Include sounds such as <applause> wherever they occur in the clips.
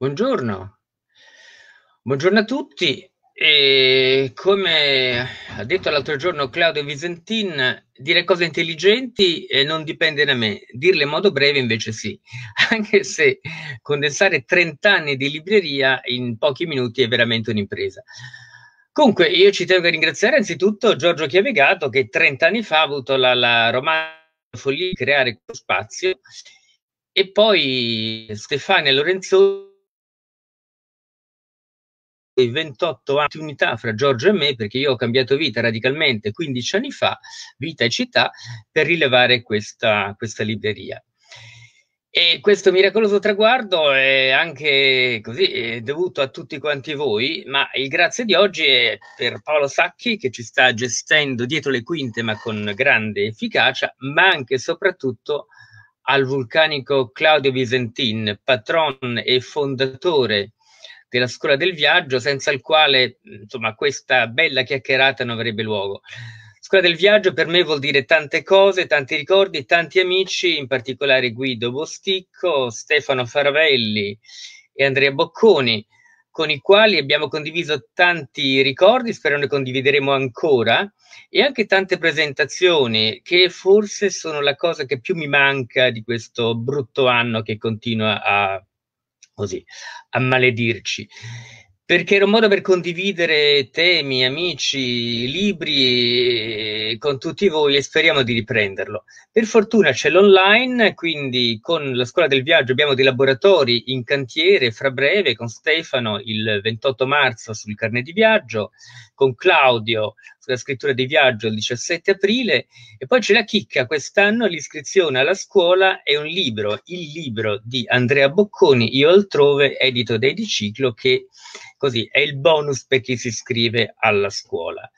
Buongiorno. Buongiorno a tutti. E come ha detto l'altro giorno Claudio Visentin, dire cose intelligenti eh, non dipende da me, dirle in modo breve invece sì, <laughs> anche se condensare 30 anni di libreria in pochi minuti è veramente un'impresa. Comunque, io ci tengo a ringraziare anzitutto Giorgio Chiavegato che 30 anni fa ha avuto la, la romantica follia di creare questo spazio e poi Stefania Lorenzo 28 anni di unità fra Giorgio e me, perché io ho cambiato vita radicalmente 15 anni fa, vita e città, per rilevare questa, questa libreria. E questo miracoloso traguardo è anche così è dovuto a tutti quanti voi, ma il grazie di oggi è per Paolo Sacchi che ci sta gestendo dietro le quinte ma con grande efficacia, ma anche e soprattutto al vulcanico Claudio Visentin, patron e fondatore della scuola del viaggio, senza il quale insomma, questa bella chiacchierata non avrebbe luogo. Scuola del viaggio per me vuol dire tante cose, tanti ricordi, tanti amici, in particolare Guido Bosticco, Stefano Faravelli e Andrea Bocconi, con i quali abbiamo condiviso tanti ricordi, spero ne condivideremo ancora, e anche tante presentazioni che forse sono la cosa che più mi manca di questo brutto anno che continua a così, a maledirci. Perché era un modo per condividere temi, amici, libri con tutti voi e speriamo di riprenderlo. Per fortuna c'è l'online, quindi con la scuola del viaggio abbiamo dei laboratori in cantiere fra breve con Stefano il 28 marzo sul carnet di viaggio, con Claudio sulla scrittura di viaggio il 17 aprile e poi c'è la chicca, quest'anno l'iscrizione alla scuola è un libro, il libro di Andrea Bocconi, Io altrove, edito da Ediciclo, che così è il bonus per chi si iscrive alla scuola.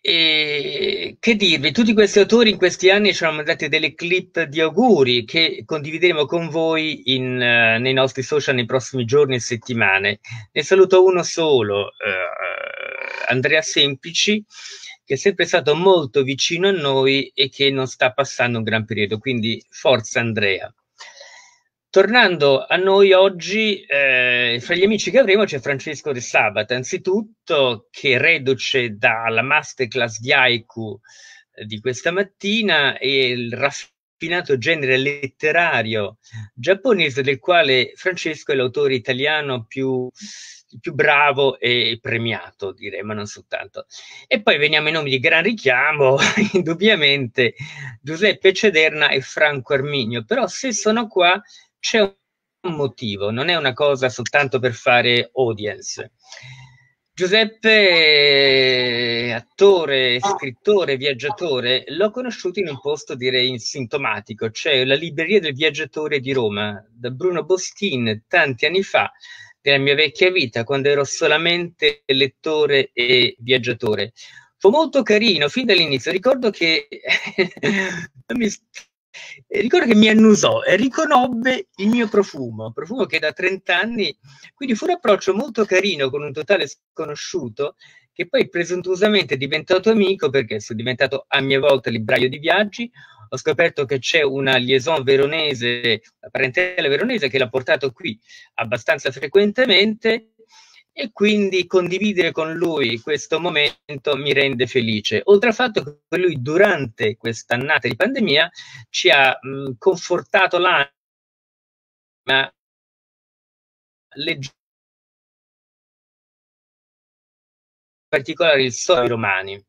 E che dirvi, tutti questi autori in questi anni ci hanno mandato delle clip di auguri che condivideremo con voi in, uh, nei nostri social nei prossimi giorni e settimane. Ne saluto uno solo, uh, Andrea Semplici, che è sempre stato molto vicino a noi e che non sta passando un gran periodo, quindi forza Andrea. Tornando a noi oggi, eh, fra gli amici che avremo c'è Francesco De Sabato, anzitutto che reduce dalla masterclass di Haiku eh, di questa mattina e il raffinato genere letterario giapponese del quale Francesco è l'autore italiano più, più bravo e premiato, direi, ma non soltanto. E poi veniamo ai nomi di gran richiamo, <laughs> indubbiamente Giuseppe Cederna e Franco Arminio, però se sono qua c'è un motivo, non è una cosa soltanto per fare audience. Giuseppe, attore, scrittore, viaggiatore, l'ho conosciuto in un posto direi sintomatico, cioè la Libreria del Viaggiatore di Roma, da Bruno Bostin, tanti anni fa, nella mia vecchia vita, quando ero solamente lettore e viaggiatore. Fu molto carino fin dall'inizio. Ricordo che <laughs> mi e ricordo che mi annusò e riconobbe il mio profumo, profumo che da 30 anni, quindi fu un approccio molto carino con un totale sconosciuto che poi presuntuosamente è diventato amico perché sono diventato a mia volta libraio di viaggi, ho scoperto che c'è una liaison veronese, una parentela veronese che l'ha portato qui abbastanza frequentemente e quindi condividere con lui questo momento mi rende felice. Oltre al fatto che lui durante questa annata di pandemia ci ha mh, confortato l'anima leggendo in particolare il sole romani.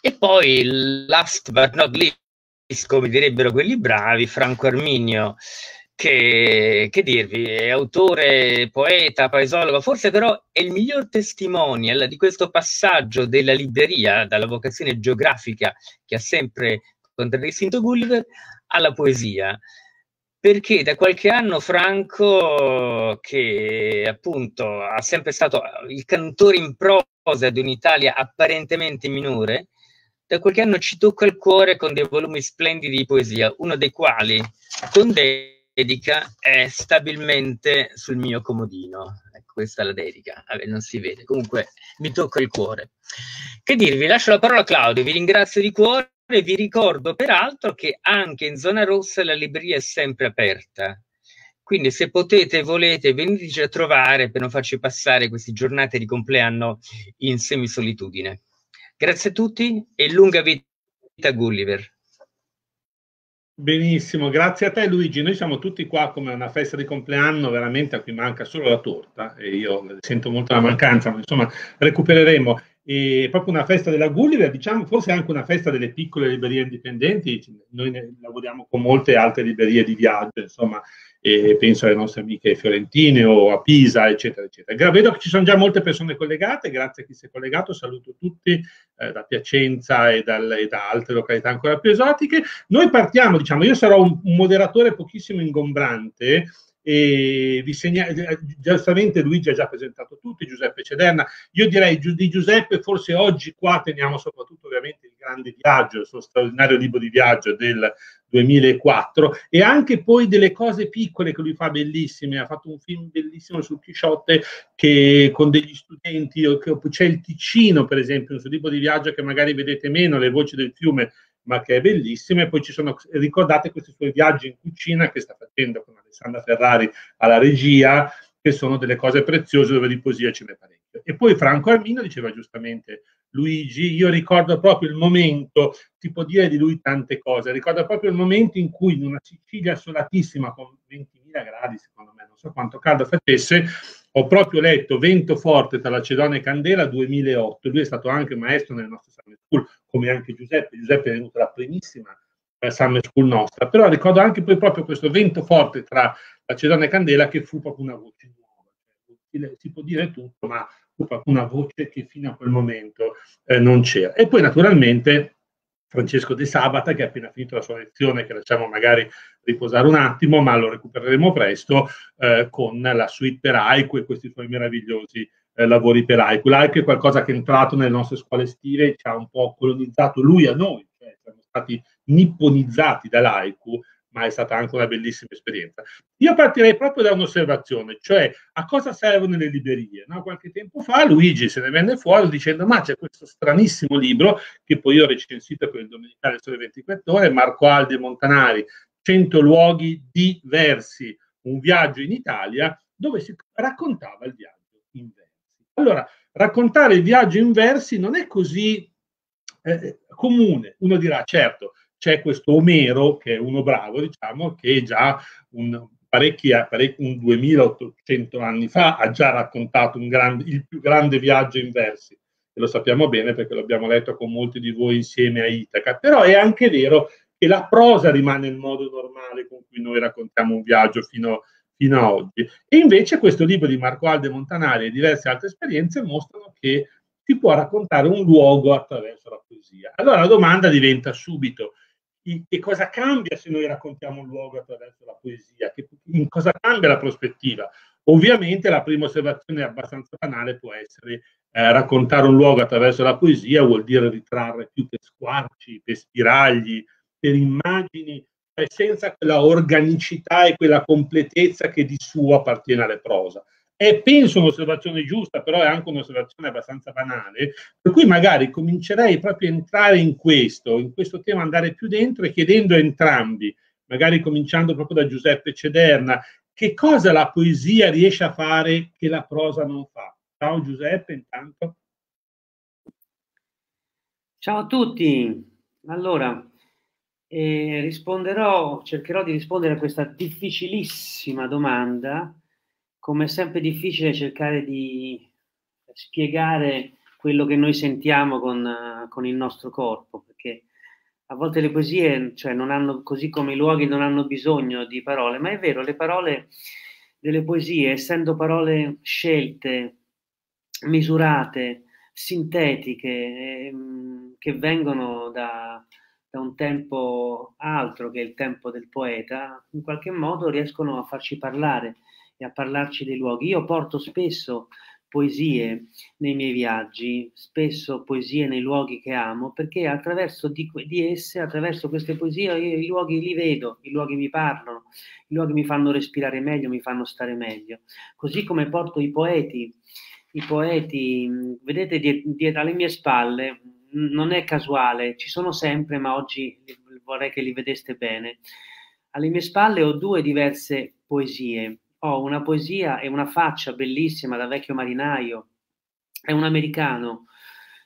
E poi last but not least, come direbbero quelli bravi, Franco Arminio che, che, dirvi, è autore, poeta, paesologo, forse però è il miglior testimonial di questo passaggio della libreria, dalla vocazione geografica che ha sempre contraddistinto Gulliver, alla poesia. Perché da qualche anno Franco, che appunto ha sempre stato il cantore in prosa di un'Italia apparentemente minore, da qualche anno ci tocca il cuore con dei volumi splendidi di poesia, uno dei quali, con dei dedica è stabilmente sul mio comodino. Ecco, questa è la dedica. Vabbè, non si vede. Comunque mi tocca il cuore. Che dirvi? Lascio la parola a Claudio. Vi ringrazio di cuore vi ricordo peraltro che anche in zona rossa la libreria è sempre aperta. Quindi se potete volete veniteci a trovare per non farci passare queste giornate di compleanno in semisolitudine. Grazie a tutti e lunga vita Gulliver. Benissimo, grazie a te Luigi. Noi siamo tutti qua come una festa di compleanno, veramente a cui manca solo la torta e io sento molto la mancanza, ma insomma recupereremo. E proprio una festa della Gulliver, diciamo forse anche una festa delle piccole librerie indipendenti. Noi lavoriamo con molte altre librerie di viaggio, insomma, e penso alle nostre amiche fiorentine o a Pisa, eccetera, eccetera. Vedo che ci sono già molte persone collegate, grazie a chi si è collegato, saluto tutti eh, da Piacenza e, dal, e, da altre località ancora più esotiche. Noi partiamo, diciamo, io sarò un, un moderatore pochissimo ingombrante, e vi segna, giustamente Luigi ha già presentato tutti, Giuseppe Cederna, io direi di Giuseppe forse oggi qua teniamo soprattutto ovviamente il grande viaggio, il suo straordinario libro di viaggio del 2004 e anche poi delle cose piccole che lui fa bellissime, ha fatto un film bellissimo su Chisciotte che con degli studenti, c'è il Ticino per esempio, un suo libro di viaggio che magari vedete meno, le voci del fiume, ma che è bellissimo. E poi ci sono, ricordate questi suoi viaggi in cucina che sta facendo con Alessandra Ferrari alla regia, che sono delle cose preziose dove di poesia ce n'è parecchio. E poi Franco Armino diceva giustamente Luigi, io ricordo proprio il momento, si può dire di lui tante cose, ricordo proprio il momento in cui in una Sicilia assolatissima con 20.000 gradi, secondo me, non so quanto caldo facesse, ho proprio letto Vento forte tra la Cedona e Candela 2008. Lui è stato anche maestro nelle nostre summer school, come anche Giuseppe. Giuseppe è venuto la primissima eh, summer school nostra, però ricordo anche poi proprio questo vento forte tra la Cedona e Candela che fu proprio una voce nuova. Si può dire tutto, ma fu proprio una voce che fino a quel momento eh, non c'era. E poi naturalmente Francesco De Sabata che ha appena finito la sua lezione, che lasciamo magari riposare un attimo, ma lo recupereremo presto eh, con la suite per Aiku e questi suoi meravigliosi eh, lavori per Aiku. L'Aiku è qualcosa che è entrato nelle nostre scuole estive, ci ha un po' colonizzato lui a noi, cioè siamo stati nipponizzati dall'Aiku ma è stata anche una bellissima esperienza. Io partirei proprio da un'osservazione, cioè a cosa servono le librerie? No? Qualche tempo fa Luigi se ne venne fuori dicendo ma c'è questo stranissimo libro che poi io ho recensito per il Domenicale Sole 24 Ore, Marco Aldi e Montanari, 100 luoghi diversi, un viaggio in Italia, dove si raccontava il viaggio in versi. Allora, raccontare il viaggio in versi non è così eh, comune. Uno dirà, certo, c'è questo Omero, che è uno bravo, diciamo, che già un, parecchi, parecchi, un 2800 anni fa ha già raccontato grande, il più grande viaggio in versi. E lo sappiamo bene perché l'abbiamo letto con molti di voi insieme a Itaca. Però è anche vero che la prosa rimane il modo normale con cui noi raccontiamo un viaggio fino, fino a oggi. E invece questo libro di Marco Alde Montanari e diverse altre esperienze mostrano che si può raccontare un luogo attraverso la poesia. Allora la domanda diventa subito, che cosa cambia se noi raccontiamo un luogo attraverso la poesia? Che, in cosa cambia la prospettiva? Ovviamente la prima osservazione abbastanza banale può essere eh, raccontare un luogo attraverso la poesia vuol dire ritrarre più per squarci, per spiragli, per immagini, senza quella organicità e quella completezza che di suo appartiene alle prosa. È penso un'osservazione giusta, però è anche un'osservazione abbastanza banale, per cui magari comincerei proprio a entrare in questo, in questo tema, andare più dentro e chiedendo a entrambi, magari cominciando proprio da Giuseppe Cederna, che cosa la poesia riesce a fare che la prosa non fa. Ciao Giuseppe, intanto. Ciao a tutti. Allora, eh, risponderò, cercherò di rispondere a questa difficilissima domanda come è sempre difficile cercare di spiegare quello che noi sentiamo con, uh, con, il nostro corpo, perché a volte le poesie, cioè non hanno, così come i luoghi, non hanno bisogno di parole, ma è vero, le parole delle poesie, essendo parole scelte, misurate, sintetiche, ehm, che vengono da, da un tempo altro che il tempo del poeta, in qualche modo riescono a farci parlare e a parlarci dei luoghi. Io porto spesso poesie nei miei viaggi, spesso poesie nei luoghi che amo, perché attraverso di, di, esse, attraverso queste poesie, io i luoghi li vedo, i luoghi mi parlano, i luoghi mi fanno respirare meglio, mi fanno stare meglio. Così come porto i poeti, i poeti, vedete dietro alle mie spalle, non è casuale, ci sono sempre, ma oggi vorrei che li vedeste bene alle mie spalle ho due diverse poesie. Ho una poesia e una faccia bellissima da vecchio marinaio. È un americano,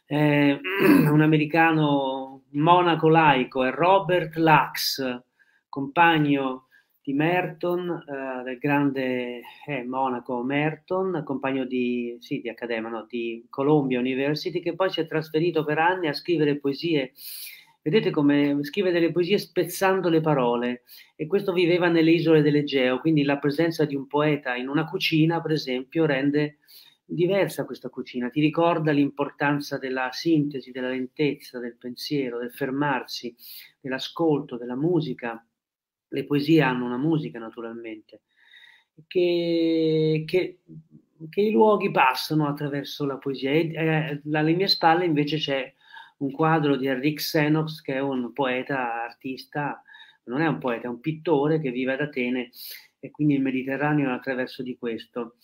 eh, <clears throat> un americano monaco laico, è Robert Lax, compagno di Merton, eh, del grande eh, monaco Merton, compagno di, sì, di accademia, no, di Columbia University, che poi si è trasferito per anni a scrivere poesie. Vedete come scrive delle poesie spezzando le parole. E questo viveva nelle isole dell'Egeo, quindi la presenza di un poeta in una cucina, per esempio, rende diversa questa cucina, ti ricorda l'importanza della sintesi, della lentezza, del pensiero, del fermarsi, dell'ascolto, della musica. Le poesie hanno una musica naturalmente, che, che, che i luoghi passano attraverso la poesia. E, eh, alle mie spalle invece c'è un quadro di Enric Xenox, che è un poeta, artista, non è un poeta, è un pittore che vive ad Atene e quindi il Mediterraneo è attraverso di questo.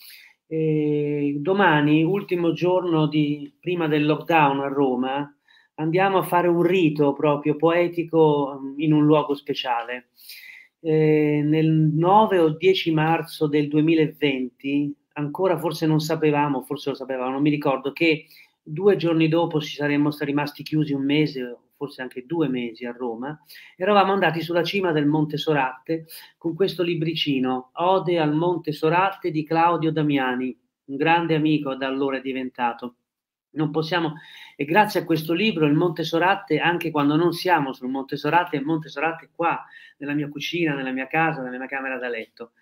E domani, ultimo giorno di, prima del lockdown a Roma, andiamo a fare un rito proprio poetico in un luogo speciale eh, nel 9 o 10 marzo del 2020, ancora forse non sapevamo, forse lo sapevamo, non mi ricordo, che due giorni dopo ci saremmo rimasti chiusi un mese, forse anche due mesi a Roma, eravamo andati sulla cima del Monte Soratte con questo libricino, Ode al Monte Soratte di Claudio Damiani, un grande amico da allora è diventato. Non possiamo, e grazie a questo libro, il Monte Soratte, anche quando non siamo sul Monte Soratte, il Monte Soratte è qua, nella mia cucina, nella mia casa, nella mia camera da letto.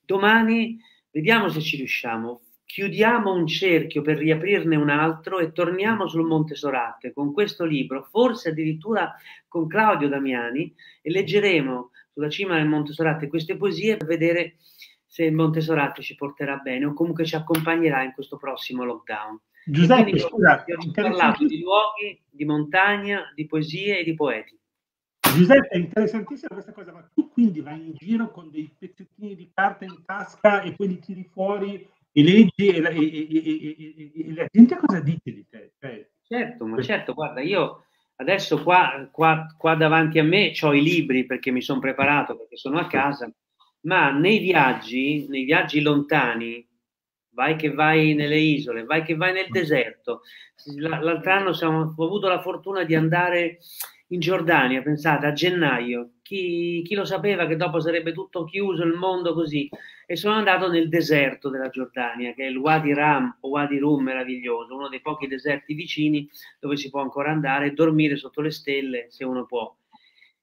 Domani vediamo se ci riusciamo. Chiudiamo un cerchio per riaprirne un altro e torniamo sul Monte Soratte con questo libro, forse addirittura con Claudio Damiani, e leggeremo sulla cima del Monte Soratte queste poesie per vedere se il Monte Soratte ci porterà bene o comunque ci accompagnerà in questo prossimo lockdown. Giuseppe, scusa, ho parlato di luoghi, di montagna, di poesie e di poeti. Giuseppe, è interessantissima questa cosa, ma tu quindi vai in giro con dei pezzettini di carta in tasca e poi li tiri fuori e leggi e la, e, e, e la gente cosa dice di te? Cioè, certo, ma certo, guarda, io adesso qua, qua, qua davanti a me ho i libri perché mi sono preparato, perché sono a casa, ma nei viaggi, nei viaggi lontani, vai che vai nelle isole, vai che vai nel deserto. L'altro anno siamo, ho avuto la fortuna di andare in Giordania, pensate, a gennaio. Chi, chi, lo sapeva che dopo sarebbe tutto chiuso il mondo così? E sono andato nel deserto della Giordania, che è il Wadi Ram o Wadi Rum meraviglioso, uno dei pochi deserti vicini dove si può ancora andare e dormire sotto le stelle se uno può.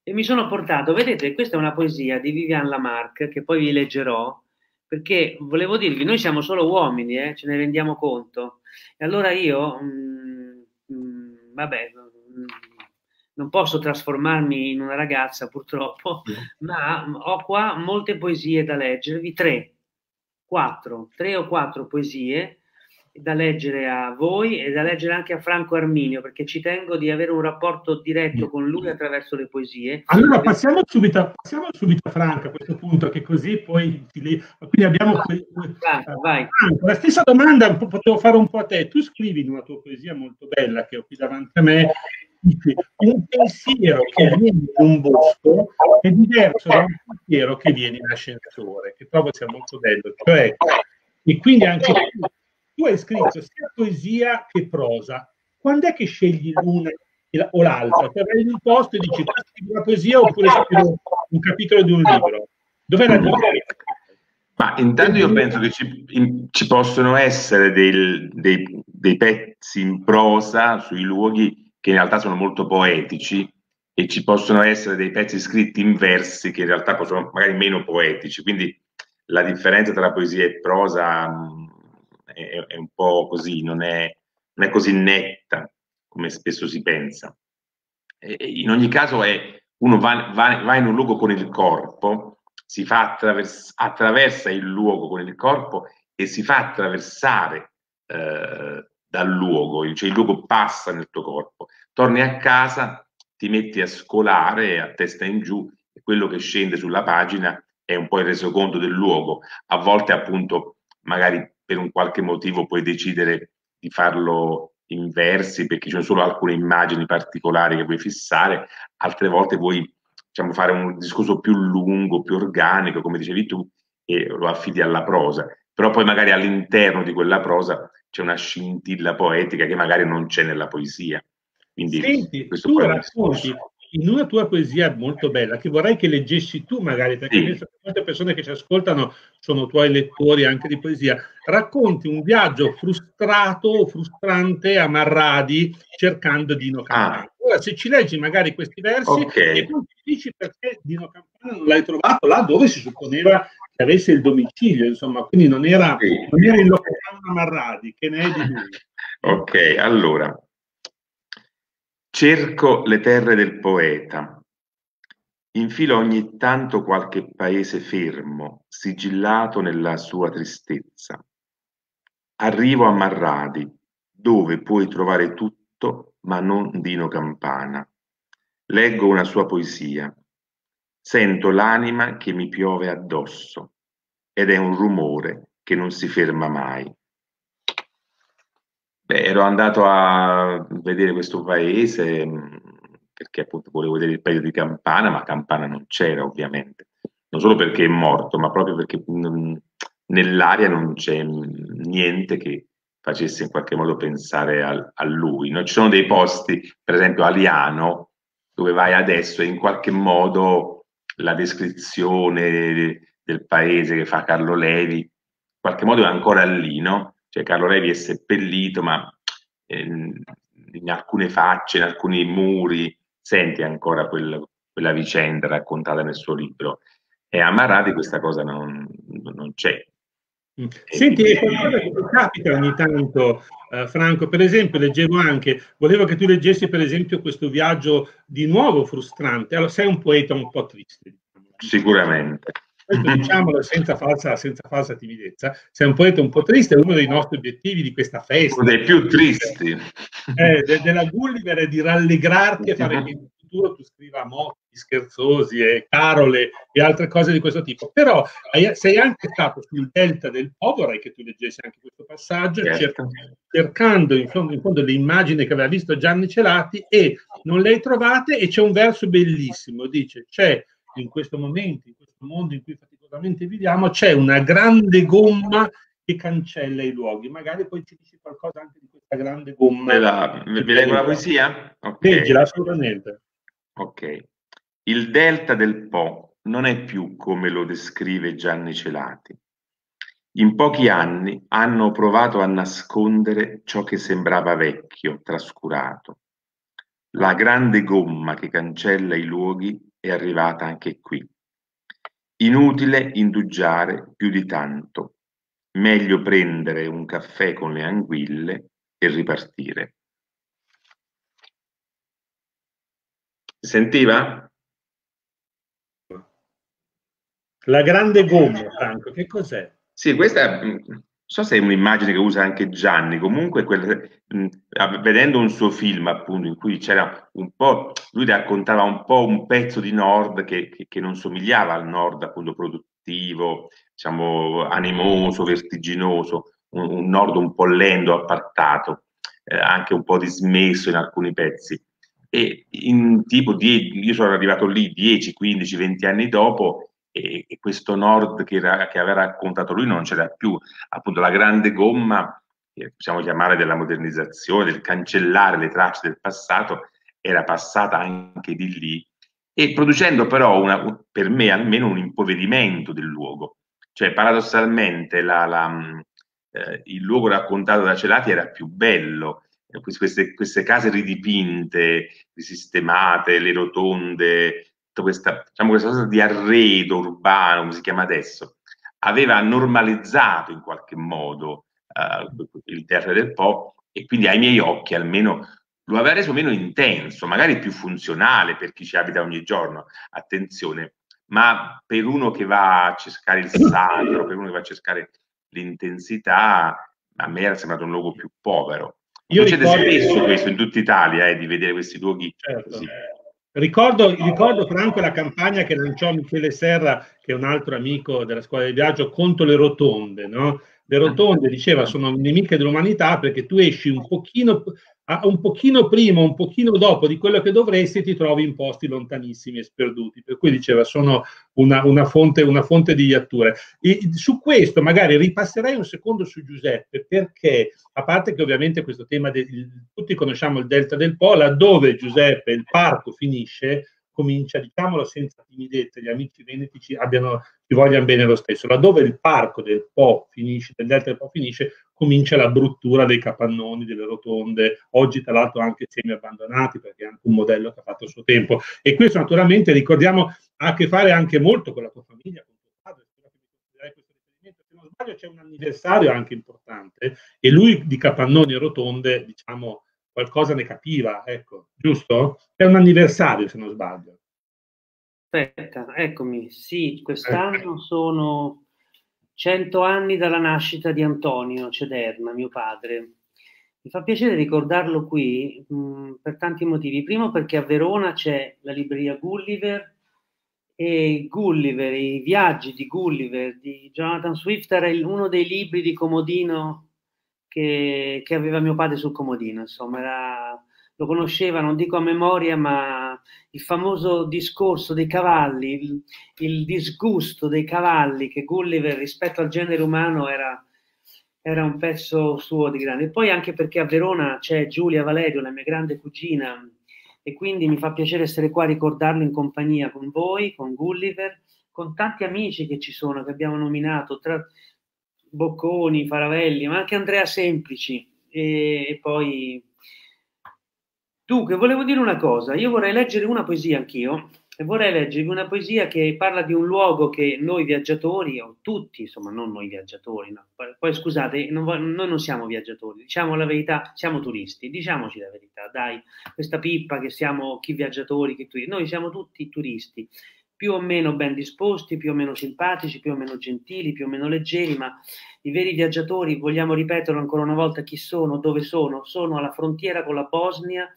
E mi sono portato, vedete, questa è una poesia di Vivian Lamarck che poi vi leggerò, perché volevo dirvi, noi siamo solo uomini, eh, ce ne rendiamo conto. E allora io, mh, mm, mh, mm, vabbè, non posso trasformarmi in una ragazza purtroppo, ma ho qua molte poesie da leggervi, tre, quattro, tre o quattro poesie da leggere a voi e da leggere anche a Franco Arminio, perché ci tengo di avere un rapporto diretto con lui attraverso le poesie. Allora passiamo subito, passiamo subito a Franco a questo punto, che così poi quindi abbiamo Franco, vai. Franco, la stessa domanda potevo fare un po' a te. Tu scrivi in una tua poesia molto bella che ho qui davanti a me. Un pensiero che viene in un bosco è diverso da un pensiero che viene in ascensore, che trovo sia molto bello. Cioè, e quindi anche tu hai scritto sia poesia che prosa. Quando è che scegli l'una o l'altra? Cioè vai in un posto e dici scrivo una poesia oppure scrivo un capitolo di un libro? Dov'è la differenza? Ma intanto io penso che ci, in, ci possono essere dei, dei, dei, pezzi in prosa sui luoghi che in realtà sono molto poetici e ci possono essere dei pezzi scritti in versi che in realtà sono magari meno poetici. Quindi la differenza tra poesia e prosa è, è un po' così, non è, non è, così netta come spesso si pensa. E, in ogni caso è, uno va, va, va, in un luogo con il corpo, si fa attravers- attraversa il luogo con il corpo e si fa attraversare eh, dal luogo, cioè il luogo passa nel tuo corpo. Torni a casa, ti metti a scolare a testa in giù e quello che scende sulla pagina è un po' il resoconto del luogo. A volte appunto magari per un qualche motivo puoi decidere di farlo in versi perché ci sono solo alcune immagini particolari che vuoi fissare, altre volte vuoi diciamo, fare un discorso più lungo, più organico, come dicevi tu, e lo affidi alla prosa. Però poi magari all'interno di quella prosa c'è una scintilla poetica che magari non c'è nella poesia. Quindi Senti, questo tu racconti in una tua poesia molto bella che vorrei che leggessi tu magari, perché sì. penso che molte persone che ci ascoltano sono tuoi lettori anche di poesia, racconti un viaggio frustrato o frustrante a Marradi cercando Dino Campana. Ah. Ora, se ci leggi magari questi versi okay. e poi ti dici perché Dino Campana non l'hai trovato là dove si supponeva che avesse il domicilio, insomma, quindi non era, sì. non era in locanda Marradi, che ne è di lui. <laughs> ok, allora, Cerco le terre del poeta. Infilo ogni tanto qualche paese fermo, sigillato nella sua tristezza. Arrivo a Marradi, dove puoi trovare tutto, ma non Dino Campana. Leggo una sua poesia. Sento l'anima che mi piove addosso ed è un rumore che non si ferma mai. Beh, ero andato a vedere questo paese mm, perché appunto volevo vedere il paese di Campana, ma Campana non c'era ovviamente, non solo perché è morto, ma proprio perché non, nell'aria non c'è niente che facesse in qualche modo pensare a, a lui. No? Ci sono dei posti, per esempio a Liano, dove vai adesso e in qualche modo la descrizione del paese che fa Carlo Levi, in qualche modo è ancora lì, no? Cioè Carlo Levi è seppellito, ma ehm, in alcune facce, in alcuni muri, senti ancora quel, quella vicenda raccontata nel suo libro. E a Maradi questa cosa non, non c'è. Mm. Senti, è qualcosa che capita ogni tanto, uh, Franco. Per esempio, leggevo anche, volevo che tu leggessi, per esempio, questo viaggio di nuovo frustrante. Allora, sei un poeta un po' triste. Diciamo. Sicuramente questo diciamolo senza falsa, senza falsa timidezza, sei un poeta un po' triste, è uno dei nostri obiettivi di questa festa. Uno dei più tristi. Eh, de, della Gulliver è di rallegrarti e fare <laughs> futuro tu scriva motti scherzosi e carole e altre cose di questo tipo. Però sei anche stato sul delta del Po, vorrei che tu leggessi anche questo passaggio, certo. cercando in fondo, in fondo le immagini che aveva visto Gianni Celati e non le hai trovate e c'è un verso bellissimo, dice c'è in questo momento, in questo mondo in cui faticosamente viviamo, c'è una grande gomma che cancella i luoghi. Magari poi ci dici qualcosa anche di questa grande gomma. La, vi leggo la poesia? Okay. Leggila assolutamente. Ok. Il delta del Po non è più come lo descrive Gianni Celati. In pochi anni hanno provato a nascondere ciò che sembrava vecchio, trascurato. La grande gomma che cancella i luoghi è arrivata anche qui. Inutile indugiare più di tanto, meglio prendere un caffè con le anguille e ripartire. Sentiva? La grande gomma, Franco, che cos'è? Sì, questa so se è un'immagine che usa anche Gianni, comunque quel, mh, vedendo un suo film appunto in cui c'era un po', lui raccontava un po' un pezzo di Nord che, che, che non somigliava al Nord appunto produttivo, diciamo animoso, vertiginoso, un, un Nord un po' lento, appartato, eh, anche un po' dismesso in alcuni pezzi. E in tipo di, io sono arrivato lì 10, 15, 20 anni dopo e, e questo nord che, era, che, aveva raccontato lui non c'era più, appunto la grande gomma, che possiamo chiamare della modernizzazione, del cancellare le tracce del passato, era passata anche di lì e producendo però una, per me almeno un impoverimento del luogo. Cioè paradossalmente la, la, eh, il luogo raccontato da Celati era più bello, queste, queste, case ridipinte, risistemate, le rotonde, questa, diciamo, questa cosa di arredo urbano, come si chiama adesso, aveva normalizzato in qualche modo uh, il teatro del pop e quindi ai miei occhi almeno lo aveva reso meno intenso, magari più funzionale per chi ci abita ogni giorno, attenzione, ma per uno che va a cercare il sacro, per uno che va a cercare l'intensità, a me era sembrato un luogo più povero. Io Succede ricordo... spesso questo in tutta Italia, eh, di vedere questi luoghi certo. così. Ricordo, ricordo, Franco la campagna che lanciò Michele Serra, che è un altro amico della scuola di viaggio, contro le rotonde. No? Le rotonde, diceva, sono nemiche dell'umanità perché tu esci un pochino, un pochino prima, un pochino dopo di quello che dovresti, ti trovi in posti lontanissimi e sperduti. Per cui diceva, sono una, una, fonte, una fonte, di iatture. E su questo magari ripasserei un secondo su Giuseppe, perché a parte che ovviamente questo tema, de, tutti conosciamo il delta del Po, laddove Giuseppe, il parco finisce, comincia, diciamolo senza timidezza, gli amici veneti ci, abbiano, ci vogliano bene lo stesso. Laddove il parco del Po finisce, del delta del Po finisce, comincia la bruttura dei capannoni, delle rotonde, oggi tra l'altro anche semi abbandonati perché è anche un modello che ha fatto il suo tempo. E questo naturalmente, ricordiamo, ha a che fare anche molto con la tua famiglia, con tuo padre, se non sbaglio c'è un anniversario anche importante e lui di capannoni e rotonde, diciamo, qualcosa ne capiva, ecco, giusto? È un anniversario, se non sbaglio. Aspetta, eccomi, sì, quest'anno eh. sono cento anni dalla nascita di Antonio Cederna, mio padre. Mi fa piacere ricordarlo qui mh, mm, per tanti motivi. Primo perché a Verona c'è la libreria Gulliver e Gulliver, i viaggi di Gulliver di Jonathan Swift era uno dei libri di Comodino che, che aveva mio padre sul comodino, insomma, era, lo conosceva, non dico a memoria, ma il famoso discorso dei cavalli, il, il disgusto dei cavalli che Gulliver rispetto al genere umano era, era un pezzo suo di grande. E poi anche perché a Verona c'è Giulia Valerio, la mia grande cugina, e quindi mi fa piacere essere qua a ricordarlo in compagnia con voi, con Gulliver, con tanti amici che ci sono, che abbiamo nominato, tra, Bocconi, Faravelli, ma anche Andrea Semplici. E, e poi... Dunque, volevo dire una cosa, io vorrei leggere una poesia anch'io, e vorrei leggervi una poesia che parla di un luogo che noi viaggiatori, o tutti, insomma, non noi viaggiatori, no. poi scusate, non, noi non siamo viaggiatori, diciamo la verità, siamo turisti, diciamoci la verità, dai, questa pippa che siamo chi viaggiatori, chi turisti, noi siamo tutti turisti più o meno ben disposti, più o meno simpatici, più o meno gentili, più o meno leggeri, ma i veri viaggiatori, vogliamo ripeterlo ancora una volta, chi sono, dove sono? Sono alla frontiera con la Bosnia,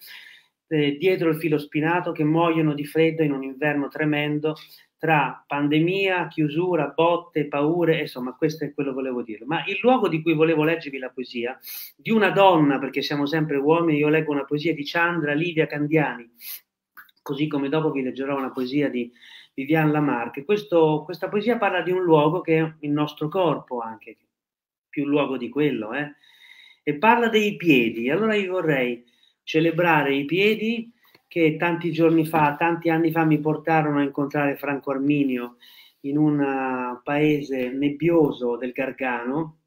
eh, dietro il filo spinato, che muoiono di freddo in un inverno tremendo, tra pandemia, chiusura, botte, paure, insomma, questo è quello che volevo dire. Ma il luogo di cui volevo leggervi la poesia, di una donna, perché siamo sempre uomini, io leggo una poesia di Chandra Livia Candiani, così come dopo vi leggerò una poesia di Vivian Lamarck. Questo, questa poesia parla di un luogo che è il nostro corpo anche, più luogo di quello, eh? e parla dei piedi. Allora io vorrei celebrare i piedi che tanti giorni fa, tanti anni fa mi portarono a incontrare Franco Arminio in un uh, paese nebbioso del Gargano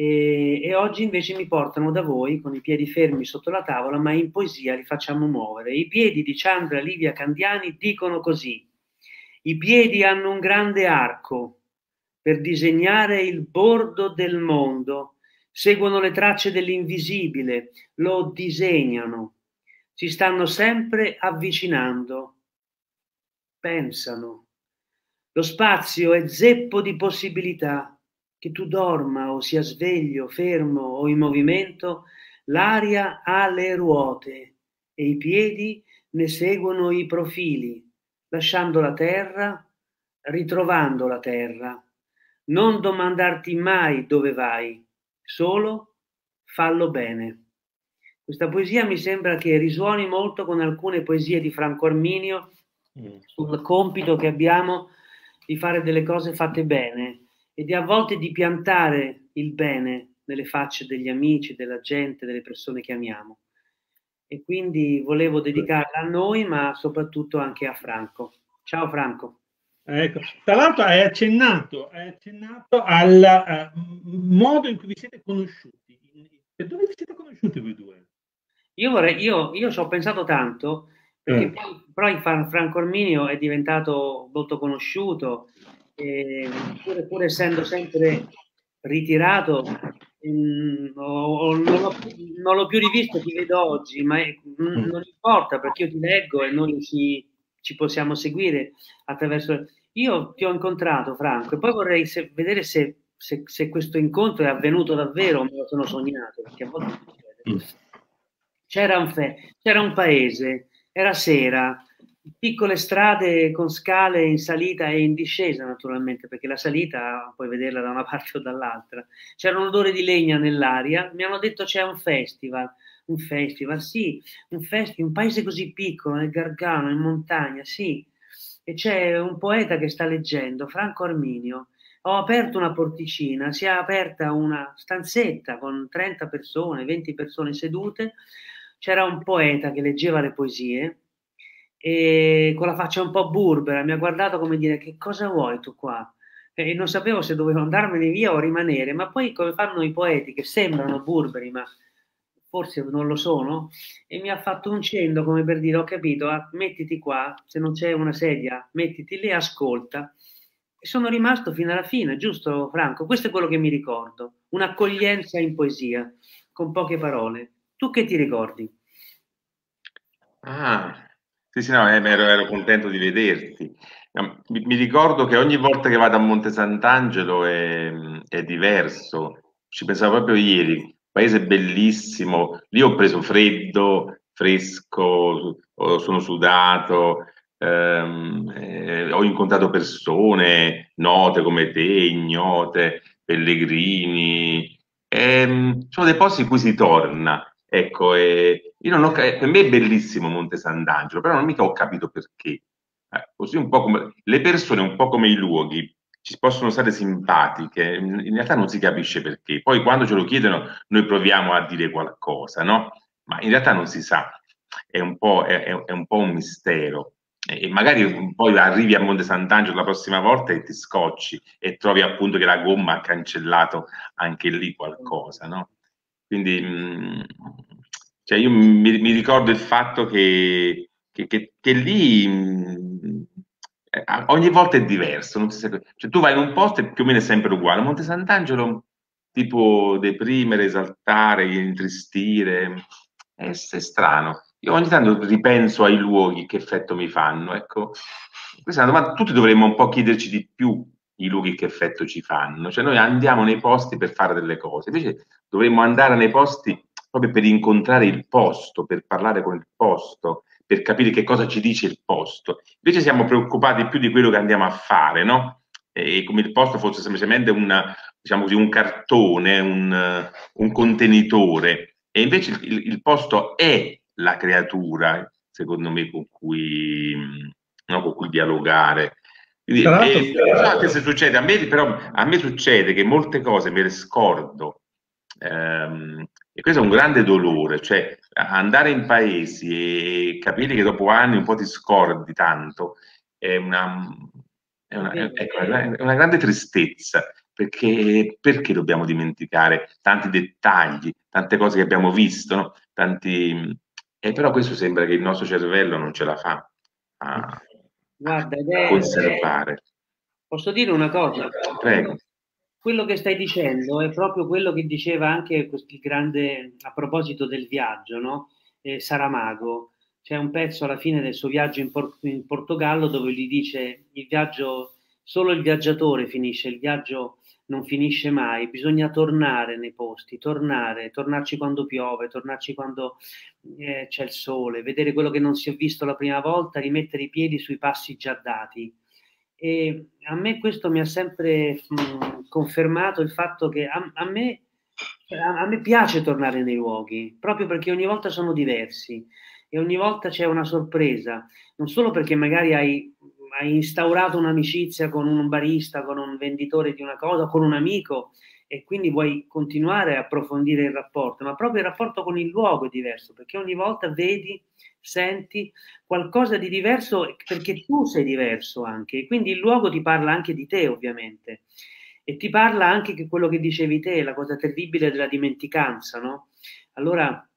e, e, oggi invece mi portano da voi con i piedi fermi sotto la tavola, ma in poesia li facciamo muovere. I piedi di Chandra Livia Candiani dicono così. I piedi hanno un grande arco per disegnare il bordo del mondo, seguono le tracce dell'invisibile, lo disegnano, si stanno sempre avvicinando, pensano. Lo spazio è zeppo di possibilità, che tu dorma o sia sveglio, fermo o in movimento, l'aria ha le ruote e i piedi ne seguono i profili lasciando la terra, ritrovando la terra. Non domandarti mai dove vai, solo fallo bene. Questa poesia mi sembra che risuoni molto con alcune poesie di Franco Arminio mm. sul compito che abbiamo di fare delle cose fatte bene e di a volte di piantare il bene nelle facce degli amici, della gente, delle persone che amiamo e quindi volevo dedicarla a noi, ma soprattutto anche a Franco. Ciao Franco. Ecco. Tra l'altro hai accennato, hai accennato al uh, modo in cui vi siete conosciuti. Dove vi siete conosciuti voi due? Io, vorrei, io, io ci ho pensato tanto, perché eh. poi, però Franco Arminio è diventato molto conosciuto, e pur, pur essendo sempre ritirato, Mm, non, l'ho, non, l'ho, più rivisto, ti vedo oggi, ma è, mm. non importa perché io ti leggo e noi ci, ci possiamo seguire attraverso... Io ti ho incontrato, Franco, e poi vorrei se, vedere se, se, se, questo incontro è avvenuto davvero o me lo sono sognato, perché a volte succede. Mm. C'era un, fe, c'era un paese, era sera, piccole strade con scale in salita e in discesa naturalmente, perché la salita puoi vederla da una <laughs> parte o dall'altra. C'era un odore di legna nell'aria, mi hanno detto c'è un festival, un festival, sì, un, festival, un paese così piccolo, nel Gargano, in montagna, sì. E c'è un poeta che sta leggendo, Franco Arminio. Ho aperto una porticina, si è aperta una stanzetta con 30 persone, 20 persone sedute. C'era un poeta che leggeva le poesie e con la faccia un po' burbera mi ha guardato come dire che cosa vuoi tu qua? E non sapevo se dovevo andarmene via o rimanere, ma poi come fanno i poeti che sembrano burberi, ma forse non lo sono, e mi ha fatto un cenno come per dire ho capito, ah, mettiti qua, se non c'è una sedia, mettiti lì, ascolta. E sono rimasto fino alla fine, giusto Franco? Questo è quello che mi ricordo, un'accoglienza in poesia, con poche parole. Tu che ti ricordi? Ah, sì, sì, no, eh, ero, ero, contento di vederti. Mi, mi, ricordo che ogni volta che vado a Monte Sant'Angelo è, è diverso. Ci pensavo proprio ieri, paese bellissimo. Lì ho preso freddo, fresco, sono sudato, ehm, eh, ho incontrato persone note come te, ignote, pellegrini. Ehm, sono dei posti in cui si torna. Ecco, eh, io non ho, per me è bellissimo Monte Sant'Angelo, però non mica ho capito perché. Eh, così un po' come le persone, un po' come i luoghi, ci possono stare simpatiche, in realtà non si capisce perché. Poi quando ce lo chiedono noi proviamo a dire qualcosa, no? Ma in realtà non si sa, è un po', è, è un, po un, mistero. E magari poi arrivi a Monte Sant'Angelo la prossima volta e ti scocci e trovi appunto che la gomma ha cancellato anche lì qualcosa, no? Quindi mh, cioè io mi, mi, ricordo il fatto che, che, che, che lì mh, eh, ogni volta è diverso. Non se, cioè, tu vai in un posto e più o meno è sempre uguale. Monte Sant'Angelo, tipo deprimere, esaltare, intristire, è, è strano. Io ogni tanto ripenso ai luoghi che effetto mi fanno. Ecco, questa è una domanda, tutti dovremmo un po' chiederci di più i luoghi che effetto ci fanno. Cioè noi andiamo nei posti per fare delle cose, invece dovremmo andare nei posti proprio per incontrare il posto, per parlare con il posto, per capire che cosa ci dice il posto. Invece siamo preoccupati più di quello che andiamo a fare, no? E come il posto fosse semplicemente una, diciamo così, un cartone, un, un contenitore. E invece il, il, posto è la creatura, secondo me, con cui, no, con cui dialogare. Quindi, e, so che se succede, a me, però, a me succede che molte cose me le scordo. Ehm, e questo è un grande dolore, cioè andare in paesi e capire che dopo anni un po' ti scordi tanto è una, è una, è, ecco, è una grande tristezza. Perché, perché, dobbiamo dimenticare tanti dettagli, tante cose che abbiamo visto, no? tanti, e però questo sembra che il nostro cervello non ce la fa a, Guarda, è, conservare. Posso dire una cosa? Prego. Quello che stai dicendo è proprio quello che diceva anche il grande, a proposito del viaggio, no? Eh, Saramago. C'è un pezzo alla fine del suo viaggio in, Por- in Portogallo dove gli dice il viaggio, solo il viaggiatore finisce, il viaggio non finisce mai, bisogna tornare nei posti, tornare, tornarci quando piove, tornarci quando eh, c'è il sole, vedere quello che non si è visto la prima volta, rimettere i piedi sui passi già dati. E a me questo mi ha sempre mh, confermato il fatto che a, a, me, a, a me piace tornare nei luoghi, proprio perché ogni volta sono diversi e ogni volta c'è una sorpresa, non solo perché magari hai hai instaurato un'amicizia con un barista, con un venditore di una cosa, con un amico e quindi vuoi continuare a approfondire il rapporto, ma proprio il rapporto con il luogo è diverso, perché ogni volta vedi, senti qualcosa di diverso perché tu sei diverso anche, quindi il luogo ti parla anche di te ovviamente e ti parla anche che quello che dicevi te, la cosa terribile della dimenticanza, no? Allora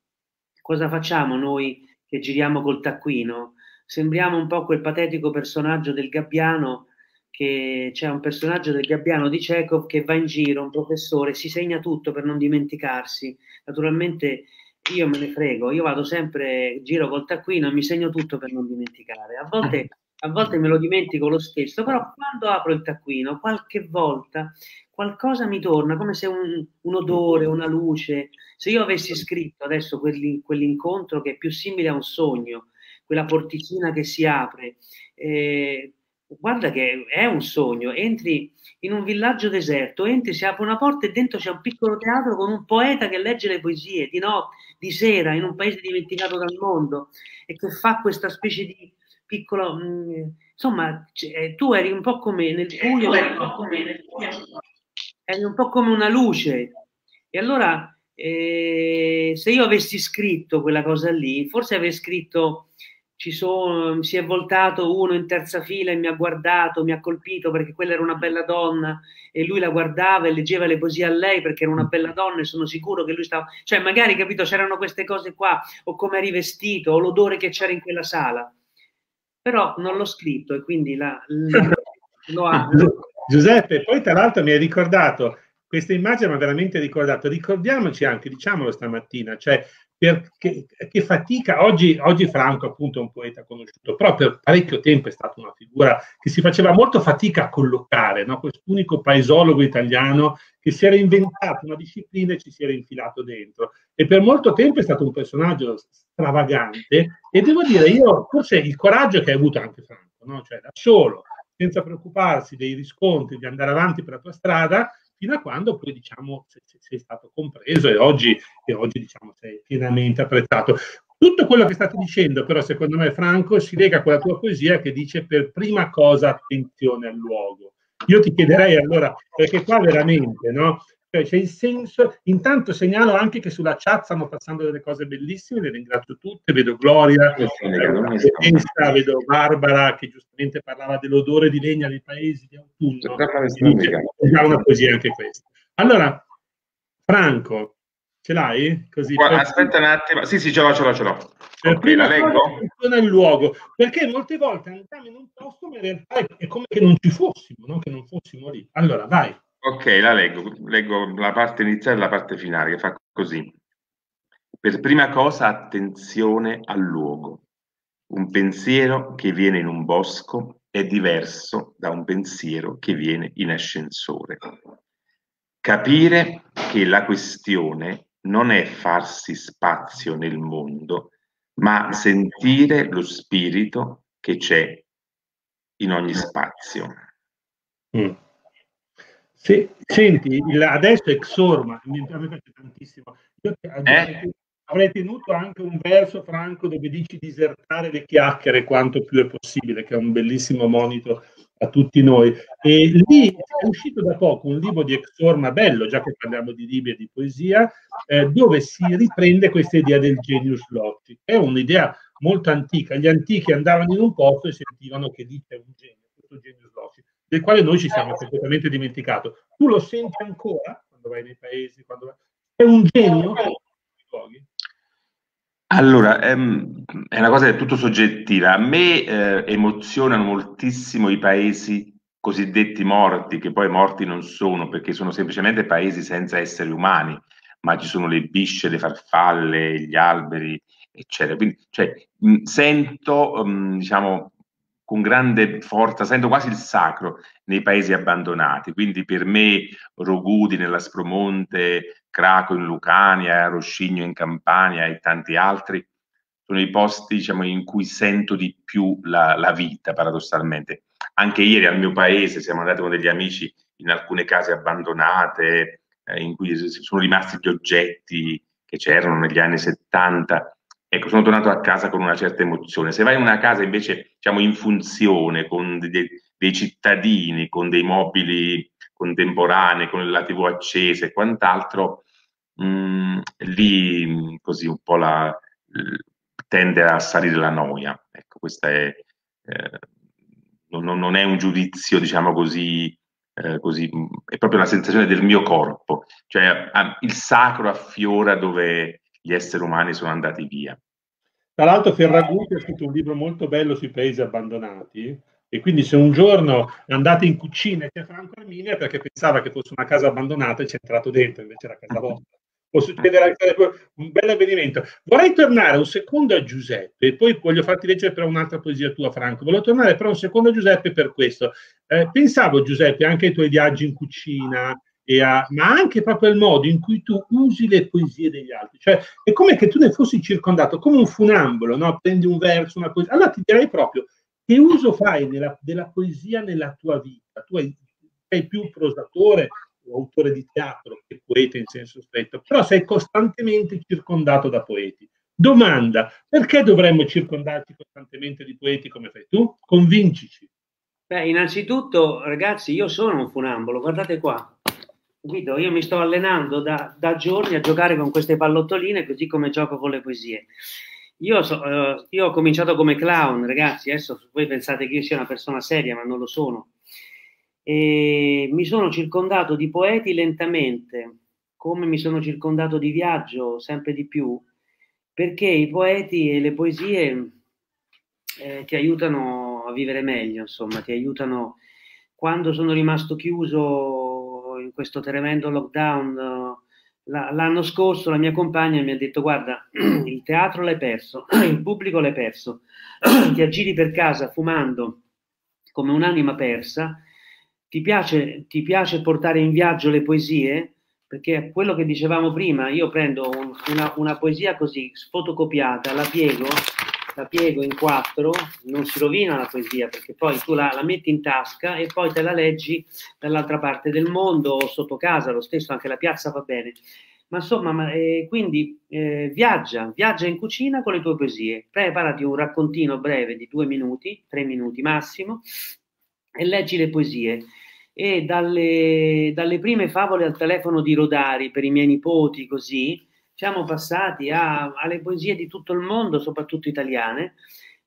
cosa facciamo noi che giriamo col taccuino? sembriamo un po' quel patetico personaggio del Gabbiano che c'è un personaggio del Gabbiano di Chekhov che va in giro, un professore, si segna tutto per non dimenticarsi. Naturalmente io me ne frego, io vado sempre, giro col taccuino e mi segno tutto per non dimenticare. A volte, a volte me lo dimentico lo stesso, però quando apro il taccuino, qualche volta qualcosa mi torna, come se un, un odore, una luce. Se io avessi scritto adesso quell'incontro che è più simile a un sogno, quella porticina che si apre, eh, guarda che è un sogno, entri in un villaggio deserto, entri, si apre una porta e dentro c'è un piccolo teatro con un poeta che legge le poesie di notte, di sera, in un paese dimenticato dal mondo e che fa questa specie di piccolo... Mh, mm, insomma, eh, tu eri un po' come nel buio, eri un po' come una luce. E allora, eh, se io avessi scritto quella cosa lì, forse avrei scritto sono, si è voltato uno in terza fila e mi ha guardato, mi ha colpito perché quella era una bella donna e lui la guardava e leggeva le poesie a lei perché era una bella donna e sono sicuro che lui stava, cioè magari capito c'erano queste cose qua o come eri vestito o l'odore che c'era in quella sala, però non l'ho scritto e quindi la, la, <laughs> lo ha. Giuseppe, poi tra l'altro mi hai ricordato questa immagine mi ha veramente ricordato, ricordiamoci anche, diciamolo stamattina, cioè perché, che fatica, oggi, oggi, Franco appunto è un poeta conosciuto, però per parecchio tempo è stata una figura che si faceva molto fatica a collocare, no? quest'unico paesologo italiano che si era inventato una disciplina e ci si era infilato dentro. E per molto tempo è stato un personaggio stravagante e devo dire, io forse il coraggio che ha avuto anche Franco, no? cioè da solo, senza preoccuparsi dei riscontri, di andare avanti per la tua strada, fino a quando poi diciamo sei, sei stato compreso e oggi, e oggi diciamo sei pienamente apprezzato. Tutto quello che state dicendo, però, secondo me, Franco, si lega a quella tua poesia che dice per prima cosa attenzione al luogo. Io ti chiederei allora, perché qua veramente, no? Cioè, c'è il senso, intanto segnalo anche che sulla chat stanno passando delle cose bellissime, le ringrazio tutte, vedo Gloria, eh, vedo Barbara che giustamente parlava dell'odore di legna dei paesi di autunno, è una poesia anche questa. Allora, Franco, ce l'hai? Così, Guarda, aspetta un attimo, sì sì ce l'ho, ce l'ho, ce l'ho. Per okay, la leggo? il luogo, perché molte volte andiamo in un posto ma in realtà è come che non ci fossimo, no? che non fossimo lì. Allora, vai. Ok, la leggo, leggo la parte iniziale e la parte finale che fa così. Per prima cosa attenzione al luogo. Un pensiero che viene in un bosco è diverso da un pensiero che viene in ascensore. Capire che la questione non è farsi spazio nel mondo, ma sentire lo spirito che c'è in ogni spazio. Mm. Se, senti, il, adesso è Xorma, mi, me piace tantissimo. Io eh? avrei tenuto anche un verso, Franco, dove dici disertare le chiacchiere quanto più è possibile, che è un bellissimo monito a tutti noi. E lì è uscito da poco un libro di Exorma bello, già che parliamo di libri e di poesia, eh, dove si riprende questa idea del genius loci. È un'idea molto antica. Gli antichi andavano in un posto e sentivano che lì c'è un genio, questo genius loci del quale noi ci siamo completamente dimenticati. Tu lo senti ancora quando vai nei paesi? Quando... È un genio? Allora, ehm, è una cosa che è tutto soggettiva. A me eh, emozionano moltissimo i paesi cosiddetti morti, che poi morti non sono, perché sono semplicemente paesi senza esseri umani, ma ci sono le bisce, le farfalle, gli alberi, eccetera. Quindi, cioè, mh, sento, mh, diciamo, con grande forza, sento quasi il sacro nei paesi abbandonati. Quindi per me Rogudi nella Spromonte, Craco in Lucania, Roscigno in Campania e tanti altri sono i posti diciamo, in cui sento di più la, la vita, paradossalmente. Anche ieri al mio paese siamo andati con degli amici in alcune case abbandonate, eh, in cui sono rimasti gli oggetti che c'erano negli anni 70 Ecco, sono tornato a casa con una certa emozione. Se vai in una casa invece, diciamo, in funzione, con dei, dei cittadini, con dei mobili contemporanei, con la TV accesa e quant'altro, mh, mm, lì così un po' la, tende a salire la noia. Ecco, questa è, eh, non, non, è un giudizio, diciamo così, eh, così, è proprio la sensazione del mio corpo, cioè a, il sacro affiora dove gli esseri umani sono andati via. Tra l'altro Ferragutti ha scritto un libro molto bello sui paesi abbandonati e quindi se un giorno andate in cucina e c'è Franco Arminia perché pensava che fosse una casa abbandonata e c'è entrato dentro, invece era casa vostra. Può succedere anche un bel avvenimento. Vorrei tornare un secondo a Giuseppe, e poi voglio farti leggere però un'altra poesia tua, Franco. Voglio tornare però un secondo a Giuseppe per questo. Eh, pensavo, Giuseppe, anche ai tuoi viaggi in cucina, a, ma anche proprio il modo in cui tu usi le poesie degli altri. Cioè, è come che tu ne fossi circondato, come un funambolo, no? Prendi un verso, una poesia. Allora ti direi proprio che uso fai nella, della poesia nella tua vita? Tu hai, sei più prosatore o autore di teatro che poeta in senso stretto, però sei costantemente circondato da poeti. Domanda, perché dovremmo circondarci costantemente di poeti come fai tu? Convincici. Beh, innanzitutto, ragazzi, io sono un funambolo, guardate qua. Guido, io mi sto allenando da, da, giorni a giocare con queste pallottoline, così come gioco con le poesie. Io, so, uh, io, ho cominciato come clown, ragazzi, adesso voi pensate che io sia una persona seria, ma non lo sono. E mi sono circondato di poeti lentamente, come mi sono circondato di viaggio sempre di più, perché i poeti e le poesie eh, ti aiutano a vivere meglio, insomma, ti aiutano. Quando sono rimasto chiuso in questo tremendo lockdown, l'anno scorso la mia compagna mi ha detto guarda <clears throat> il teatro l'hai perso, <clears throat> il pubblico l'hai perso, <clears throat> ti aggiri per casa fumando come un'anima persa, ti piace, ti piace portare in viaggio le poesie, perché quello che dicevamo prima, io prendo un, una, una, poesia così sfotocopiata, la piego, la piego in quattro, non si rovina la poesia perché poi tu la, la, metti in tasca e poi te la leggi dall'altra parte del mondo o sotto casa, lo stesso, anche la piazza va bene. Ma insomma, ma, eh, quindi eh, viaggia, viaggia in cucina con le tue poesie, preparati un raccontino breve di due minuti, tre minuti massimo, e leggi le poesie. E dalle, dalle prime favole al telefono di Rodari per i miei nipoti, così, siamo passati a, alle poesie di tutto il mondo, soprattutto italiane,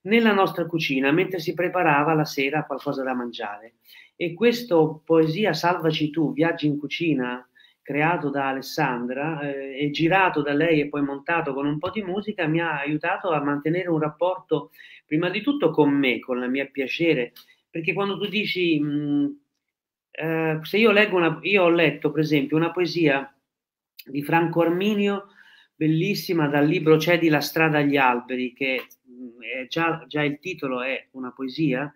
nella nostra cucina, mentre si preparava la sera qualcosa da mangiare. E questo poesia Salvaci tu, viaggi in cucina, creato da Alessandra eh, e girato da lei e poi montato con un po' di musica, mi ha aiutato a mantenere un rapporto, prima di tutto con me, con la mia piacere, perché quando tu dici, mh, mm, eh, se io leggo una, io ho letto per esempio una poesia di Franco Arminio bellissima dal libro Cedi la strada agli alberi, che mm, già, già, il titolo è una poesia,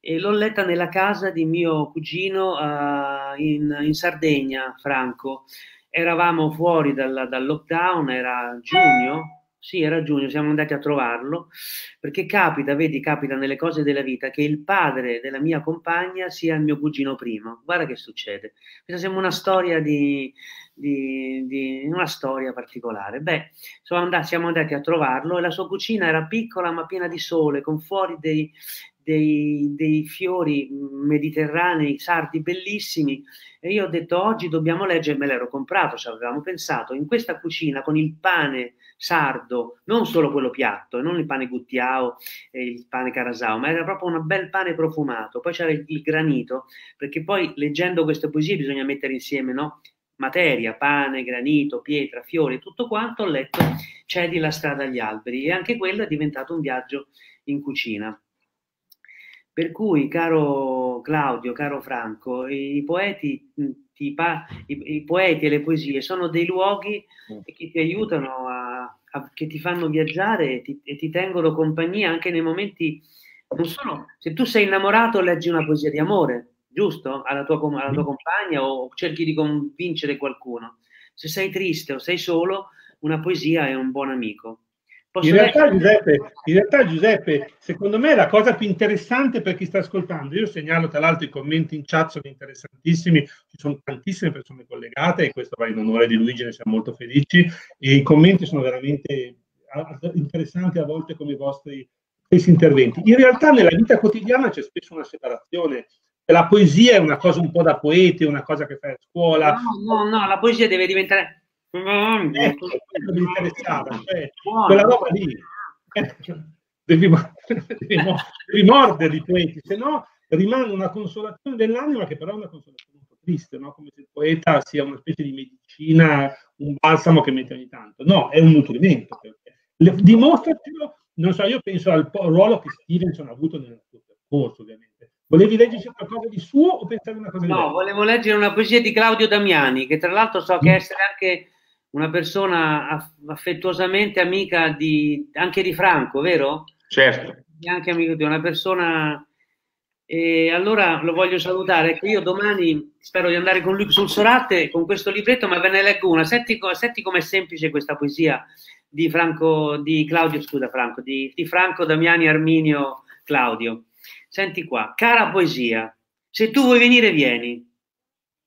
e l'ho letta nella casa di mio cugino uh, in, in, Sardegna, Franco. Eravamo fuori dal, dal lockdown, era giugno, sì, era giugno, siamo andati a trovarlo, perché capita, vedi, capita nelle cose della vita che il padre della mia compagna sia il mio cugino primo. Guarda che succede. Questa sembra una storia di, di, di una storia particolare. Beh, andati, siamo andati a trovarlo e la sua cucina era piccola ma piena di sole, con fuori dei, dei, dei, fiori mediterranei, sardi bellissimi. E io ho detto oggi dobbiamo leggere, me l'ero comprato, ci avevamo pensato, in questa cucina con il pane sardo, non solo quello piatto, non il pane guttiao e il pane carasao, ma era proprio un bel pane profumato. Poi c'era il, granito, perché poi leggendo queste poesie bisogna mettere insieme no? materia, pane, granito, pietra, fiori, tutto quanto, ho letto Cedi la strada agli alberi e anche quello è diventato un viaggio in cucina. Per cui, caro Claudio, caro Franco, i poeti, ti, i, i poeti e le poesie sono dei luoghi mm. che ti aiutano a, a che ti fanno viaggiare e ti, e ti tengono compagnia anche nei momenti non solo se tu sei innamorato leggi una poesia di amore giusto? Alla tua, alla tua compagna o cerchi di convincere qualcuno. Se sei triste o sei solo, una poesia è un buon amico. In realtà, Giuseppe, in realtà, Giuseppe, secondo me la cosa più interessante per chi sta ascoltando, io segnalo tra l'altro i commenti in chat sono interessantissimi, ci sono tantissime persone collegate e questo va in onore di Luigi, ne siamo molto felici e i commenti sono veramente interessanti a volte come i vostri stessi interventi. In realtà nella vita quotidiana c'è spesso una separazione la poesia è una cosa un po' da poeti, una cosa che fai a scuola. No, no, no, la poesia deve diventare... Eh, mi interessava, cioè, quella roba lì. Devi, <laughs> devi, devi mordere i poeti, se no rimane una consolazione dell'anima che però è una consolazione un po' triste, no? come se il poeta sia una specie di medicina, un balsamo che mette ogni tanto. No, è un nutrimento. Dimostracelo, non so, io penso al ruolo che Stevenson ha avuto nel suo percorso, ovviamente Volevi leggerci qualcosa di suo o pensavi una cosa di No, volevo leggere una poesia di Claudio Damiani, che tra l'altro so che mm. essere anche una persona affettuosamente amica di, anche di Franco, vero? Certo. Anche amico di una persona... E allora lo voglio salutare. Io domani spero di andare con lui sul Sorate con questo libretto, ma ve ne leggo una. Senti, senti com'è semplice questa poesia di Franco, di Claudio, scusa Franco, di, di Franco Damiani Arminio Claudio. Senti qua, cara poesia, se tu vuoi venire, vieni.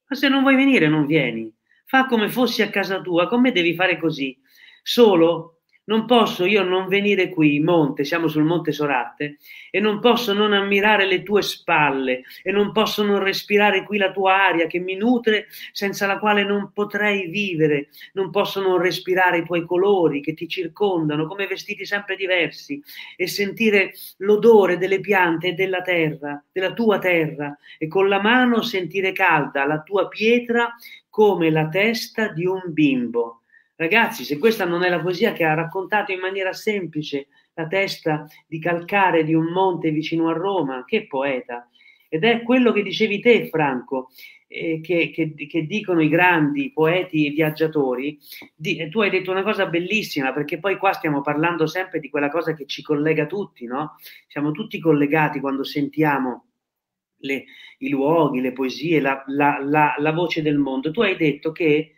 Ma se non vuoi venire, non vieni. Fa come fossi a casa tua, con me devi fare così. Solo non posso io non venire qui, monte, siamo sul monte Soratte, e non posso non ammirare le tue spalle, e non posso non respirare qui la tua aria che mi nutre, senza la quale non potrei vivere, non posso non respirare i tuoi colori che ti circondano, come vestiti sempre diversi, e sentire l'odore delle piante e della terra, della tua terra, e con la mano sentire calda la tua pietra come la testa di un bimbo Ragazzi, se questa non è la poesia che ha raccontato in maniera semplice la testa di calcare di un monte vicino a Roma, che poeta! Ed è quello che dicevi te, Franco, eh, che, che, che, dicono i grandi poeti e viaggiatori. Di, tu hai detto una cosa bellissima, perché poi qua stiamo parlando sempre di quella cosa che ci collega tutti, no? Siamo tutti collegati quando sentiamo le, i luoghi, le poesie, la, la, la, la voce del mondo. Tu hai detto che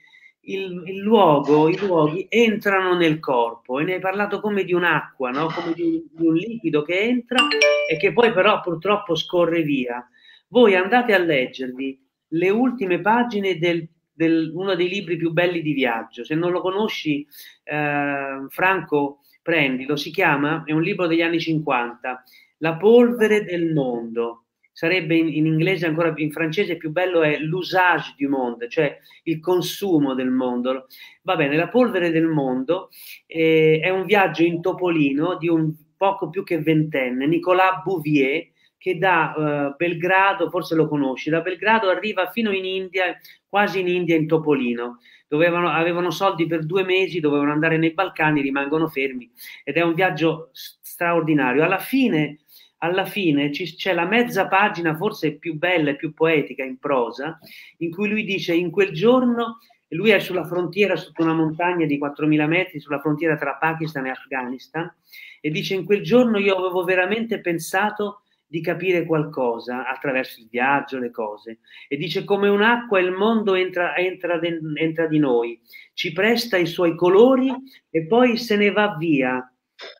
il, il, luogo, i luoghi entrano nel corpo e ne hai parlato come di un'acqua, no? come di, di un liquido che entra e che poi però purtroppo scorre via. Voi andate a leggervi le ultime pagine del, del uno dei libri più belli di viaggio. Se non lo conosci, eh, Franco, prendilo. Si chiama, è un libro degli anni 50, La polvere del mondo sarebbe in, in, inglese ancora in francese più bello è l'usage du monde, cioè il consumo del mondo. Va bene, la polvere del mondo eh, è un viaggio in topolino di un poco più che ventenne, Nicolas Bouvier, che da uh, Belgrado, forse lo conosci, da Belgrado arriva fino in India, quasi in India in topolino. Dovevano, avevano soldi per due mesi, dovevano andare nei Balcani, rimangono fermi ed è un viaggio straordinario. Alla fine alla fine c'è la mezza pagina, forse più bella e più poetica in prosa, in cui lui dice in quel giorno, lui è sulla frontiera, sotto una montagna di 4.000 metri, sulla frontiera tra Pakistan e Afghanistan, e dice in quel giorno io avevo veramente pensato di capire qualcosa attraverso il viaggio, le cose. E dice come un'acqua il mondo entra, entra, entra di noi, ci presta i suoi colori e poi se ne va via,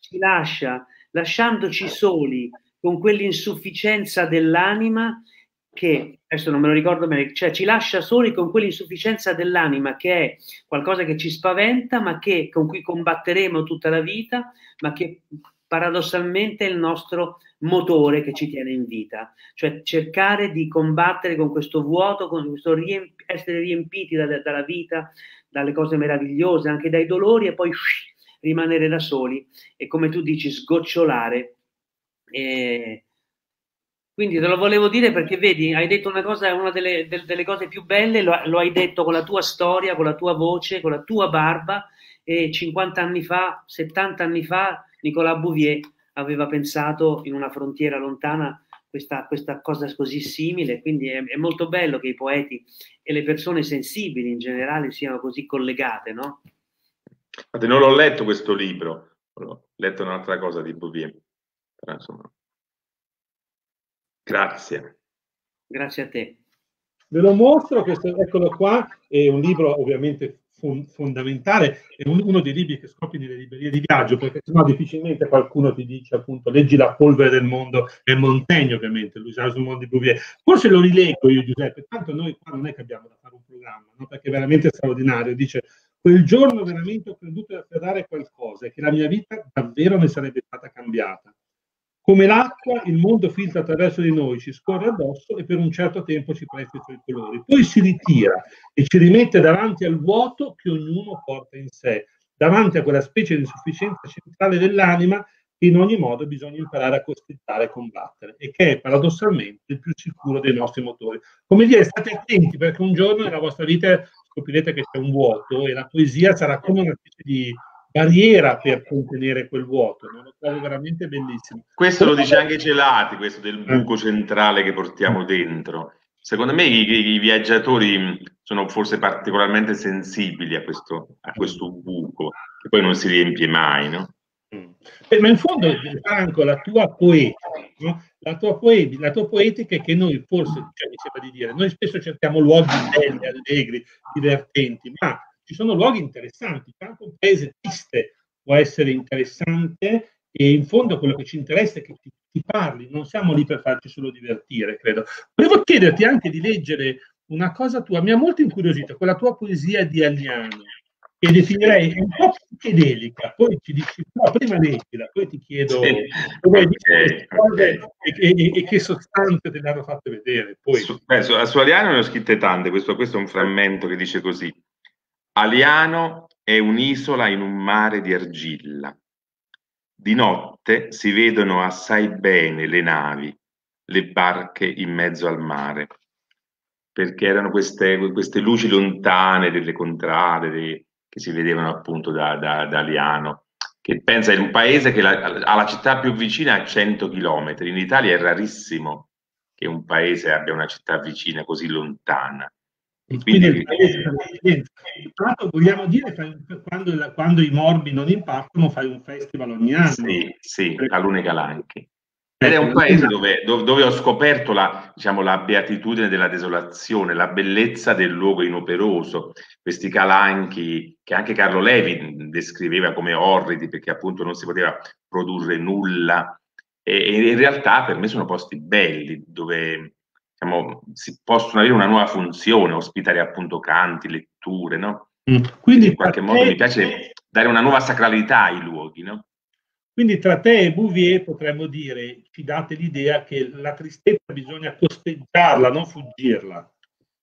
ci lascia, lasciandoci soli, con quell'insufficienza dell'anima che, adesso non me lo ricordo bene, cioè ci lascia soli con quell'insufficienza dell'anima che è qualcosa che ci spaventa, ma che, con cui combatteremo tutta la vita, ma che paradossalmente è il nostro motore che ci tiene in vita, cioè cercare di combattere con questo vuoto, con questo riempi, essere riempiti da, dalla vita, dalle cose meravigliose, anche dai dolori e poi rimanere da soli e come tu dici sgocciolare e quindi te lo volevo dire perché vedi, hai detto una cosa, una delle, delle cose più belle, lo, lo, hai detto con la tua storia, con la tua voce, con la tua barba e 50 anni fa, 70 anni fa, Nicolas Bouvier aveva pensato in una frontiera lontana questa, questa cosa così simile, quindi è, è, molto bello che i poeti e le persone sensibili in generale siano così collegate, no? Non l'ho letto questo libro, ho letto un'altra cosa di Bouvier. Però, insomma, grazie. Grazie a te. Ve lo mostro, questo, eccolo qua, è un libro ovviamente fondamentale, è un, uno dei libri che scopri nelle librerie di viaggio, perché sennò difficilmente qualcuno ti dice appunto leggi La polvere del mondo, è Montaigne ovviamente, Louis Monde di Bouvier. Forse lo rileggo io Giuseppe, tanto noi qua non è che abbiamo da fare un programma, no? perché è veramente straordinario, dice quel giorno veramente ho creduto di afferrare qualcosa e che la mia vita davvero ne sarebbe stata cambiata. Come l'acqua, il mondo filtra attraverso di noi, ci scorre addosso e per un certo tempo ci presta i suoi colori. Poi si ritira e ci rimette davanti al vuoto che ognuno porta in sé, davanti a quella specie di insufficienza centrale dell'anima che in ogni modo bisogna imparare a costellare e combattere e che è paradossalmente il più sicuro dei nostri motori. Come dire, state attenti perché un giorno nella vostra vita scoprirete che c'è un vuoto e la poesia sarà come una specie di barriera per contenere quel vuoto, no? lo trovo veramente bellissimo. Questo lo dice anche Celati, questo del eh. buco centrale che portiamo dentro. Secondo me i, i viaggiatori sono forse particolarmente sensibili a questo, a questo buco, che poi non si riempie mai, no? Mm. Eh, ma in fondo, Franco, la tua poetica, no? la, tua poetica, la tua poetica è che noi forse, cioè, mi sembra di dire, noi spesso cerchiamo luoghi belli, allegri, divertenti, ma ci sono luoghi interessanti, anche un paese triste può essere interessante e in fondo quello che ci interessa è che ci ti parli, non siamo lì per farci solo divertire, credo. Volevo chiederti anche di leggere una cosa tua, mi ha molto incuriosito, quella tua poesia di Agliano, che definirei un po' psichedelica, poi ci dici, no, prima leggila, poi ti chiedo sì. okay, okay. E, e, e, che sostanze te le hanno fatte vedere. Poi. Su, beh, su, su Aliano ne ho scritte tante, questo, questo è un frammento che dice così, Aliano è un'isola in un mare di argilla, di notte si vedono assai bene le navi, le barche in mezzo al mare perché erano queste, queste luci lontane delle contrade dei, che si vedevano appunto da, da, da Liano, che pensa è un paese che la, ha la città più vicina a 100 km, in Italia è rarissimo che un paese abbia una città vicina così lontana. Quindi, quindi vogliamo dire quando, quando, i morbi non impattano fai un festival ogni anno. Sì, sì, a Lune Calanchi. Ed è un paese dove, dove ho scoperto la, diciamo, la, beatitudine della desolazione, la bellezza del luogo inoperoso, questi calanchi che anche Carlo Levi descriveva come orridi perché appunto non si poteva produrre nulla. E, e in realtà per me sono posti belli dove diciamo, si possono avere una nuova funzione, ospitare appunto canti, letture, no? Mm. Quindi in qualche modo mi piace dare una nuova sacralità ai luoghi, no? Quindi tra te e Bouvier potremmo dire, ci date l'idea che la tristezza bisogna costeggiarla, non fuggirla.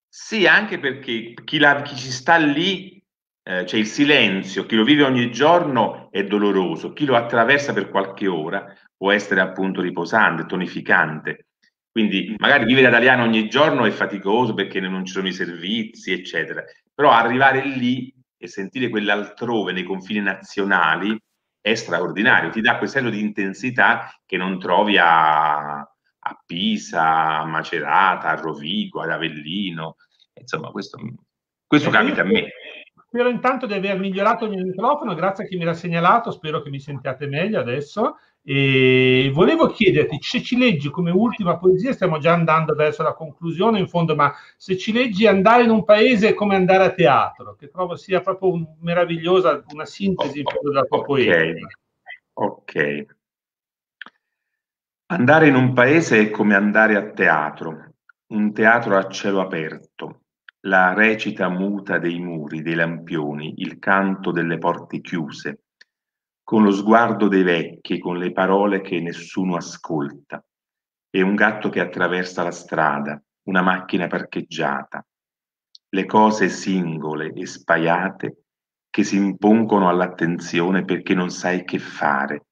Sì, anche perché chi, la, chi ci sta lì, eh, cioè il silenzio, chi lo vive ogni giorno è doloroso, chi lo attraversa per qualche ora può essere appunto riposante, tonificante. Quindi magari vivere da italiano ogni giorno è faticoso perché non ci sono i servizi, eccetera. Però arrivare lì e sentire quell'altrove nei confini nazionali è straordinario, ti dà quel senso di intensità che non trovi a, a Pisa, a Macerata, a Rovigo, ad Avellino. Insomma, questo, questo capita a me. Spero intanto di aver migliorato il mio microfono, grazie a chi me l'ha segnalato, spero che mi sentiate meglio adesso. E volevo chiederti se ci leggi come ultima poesia, stiamo già andando verso la conclusione in fondo, ma se ci leggi andare in un paese è come andare a teatro, che trovo sia proprio un, meravigliosa, una sintesi in fondo della tua okay. poesia. Ok. Andare in un paese è come andare a teatro, un teatro a cielo aperto, la recita muta dei muri, dei lampioni, il canto delle porte chiuse con lo sguardo dei vecchi, con le parole che nessuno ascolta. È un gatto che attraversa la strada, una macchina parcheggiata, le cose singole e spaiate che si impongono all'attenzione perché non sai che fare,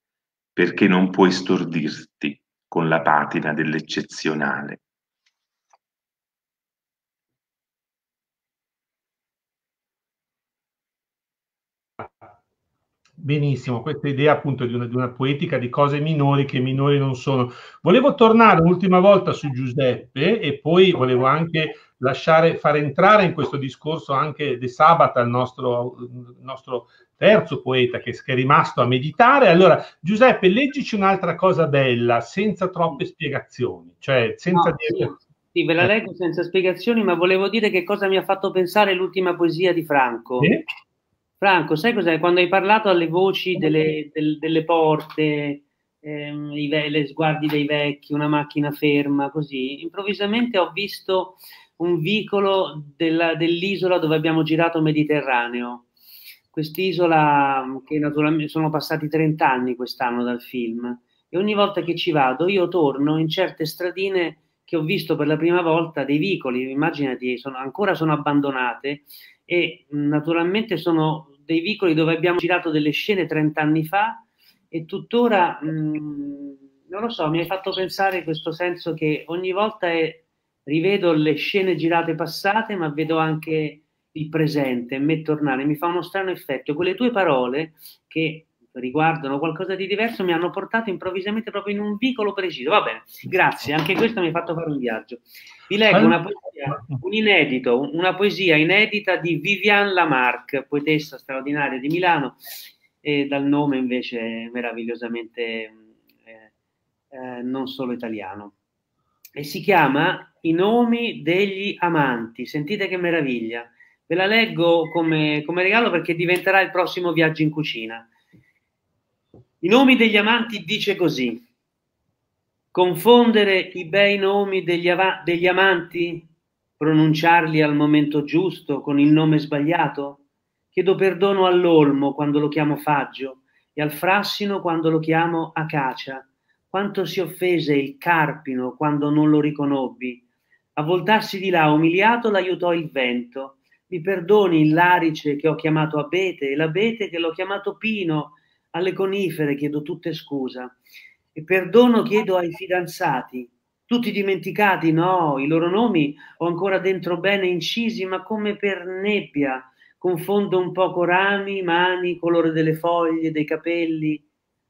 perché non puoi stordirti con la patina dell'eccezionale. Benissimo, questa idea appunto di una, di una, poetica di cose minori che minori non sono. Volevo tornare un'ultima volta su Giuseppe e poi volevo anche lasciare, far entrare in questo discorso anche De Sabata, il nostro, il nostro terzo poeta che, che, è rimasto a meditare. Allora, Giuseppe, leggici un'altra cosa bella, senza troppe spiegazioni, cioè senza no, dire... Sì. Ve la leggo senza spiegazioni, ma volevo dire che cosa mi ha fatto pensare l'ultima poesia di Franco. Eh? Franco, sai cos'è? Quando hai parlato alle voci delle, del, delle porte, ehm, i ve- sguardi dei vecchi, una macchina ferma, così, improvvisamente ho visto un vicolo della, dell'isola dove abbiamo girato Mediterraneo. Quest'isola che naturalmente sono passati 30 anni quest'anno dal film e ogni volta che ci vado io torno in certe stradine che ho visto per la prima volta dei vicoli, immaginati, sono, ancora sono abbandonate e naturalmente sono dei vicoli dove abbiamo girato delle scene 30 anni fa e tuttora, mh, non lo so, mi hai fatto pensare in questo senso che ogni volta è, rivedo le scene girate passate, ma vedo anche il presente me tornare, mi fa uno strano effetto. Quelle tue parole che riguardano qualcosa di diverso mi hanno portato improvvisamente proprio in un vicolo preciso. Va bene, grazie, anche questo mi ha fatto fare un viaggio. Vi leggo una poesia, un inedito, una poesia inedita di Viviane Lamarck, poetessa straordinaria di Milano, e dal nome invece meravigliosamente eh, eh, non solo italiano. E si chiama I nomi degli amanti. Sentite che meraviglia. Ve la leggo come, come regalo perché diventerà il prossimo viaggio in cucina. I nomi degli amanti dice così. Confondere i bei nomi degli, av- degli amanti, pronunciarli al momento giusto con il nome sbagliato? Chiedo perdono all'olmo quando lo chiamo faggio e al frassino quando lo chiamo acacia. Quanto si offese il carpino quando non lo riconobbi. A voltarsi di là umiliato l'aiutò il vento. Mi perdoni il larice che ho chiamato abete e l'abete che l'ho chiamato pino. Alle conifere chiedo tutte scusa. E perdono chiedo ai fidanzati. Tutti dimenticati? No, i loro nomi ho ancora dentro bene incisi, ma come per nebbia. Confondo un poco rami, mani, colore delle foglie, dei capelli.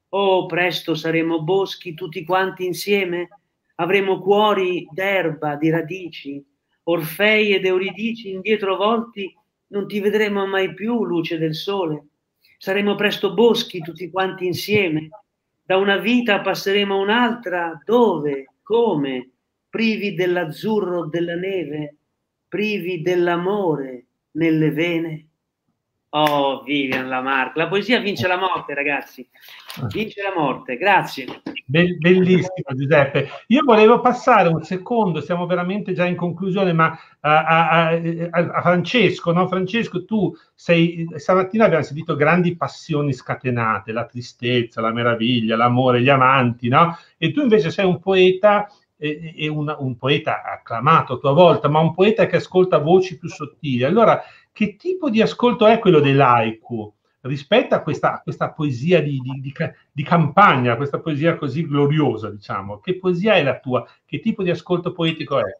Oh, presto saremo boschi tutti quanti insieme? Avremo cuori d'erba, di radici, Orfei ed Euridici indietro volti, non ti vedremo mai più, luce del sole. Saremo presto boschi tutti quanti insieme. Da una vita passeremo a un'altra, dove, come, privi dell'azzurro della neve, privi dell'amore nelle vene. Oh, Vivian Lamarck, la poesia vince la morte, ragazzi. Vince la morte, grazie. Be- bellissimo, Giuseppe. Io volevo passare un secondo, siamo veramente già in conclusione, ma a, a, a Francesco, no? Francesco, tu sei, stamattina abbiamo sentito grandi passioni scatenate, la tristezza, la meraviglia, l'amore, gli amanti, no? E tu invece sei un poeta e un, un, poeta acclamato a tua volta, ma un poeta che ascolta voci più sottili. Allora, che tipo di ascolto è quello dell'aiku rispetto a questa, questa poesia di, di, di, di, campagna, questa poesia così gloriosa, diciamo? Che poesia è la tua? Che tipo di ascolto poetico è?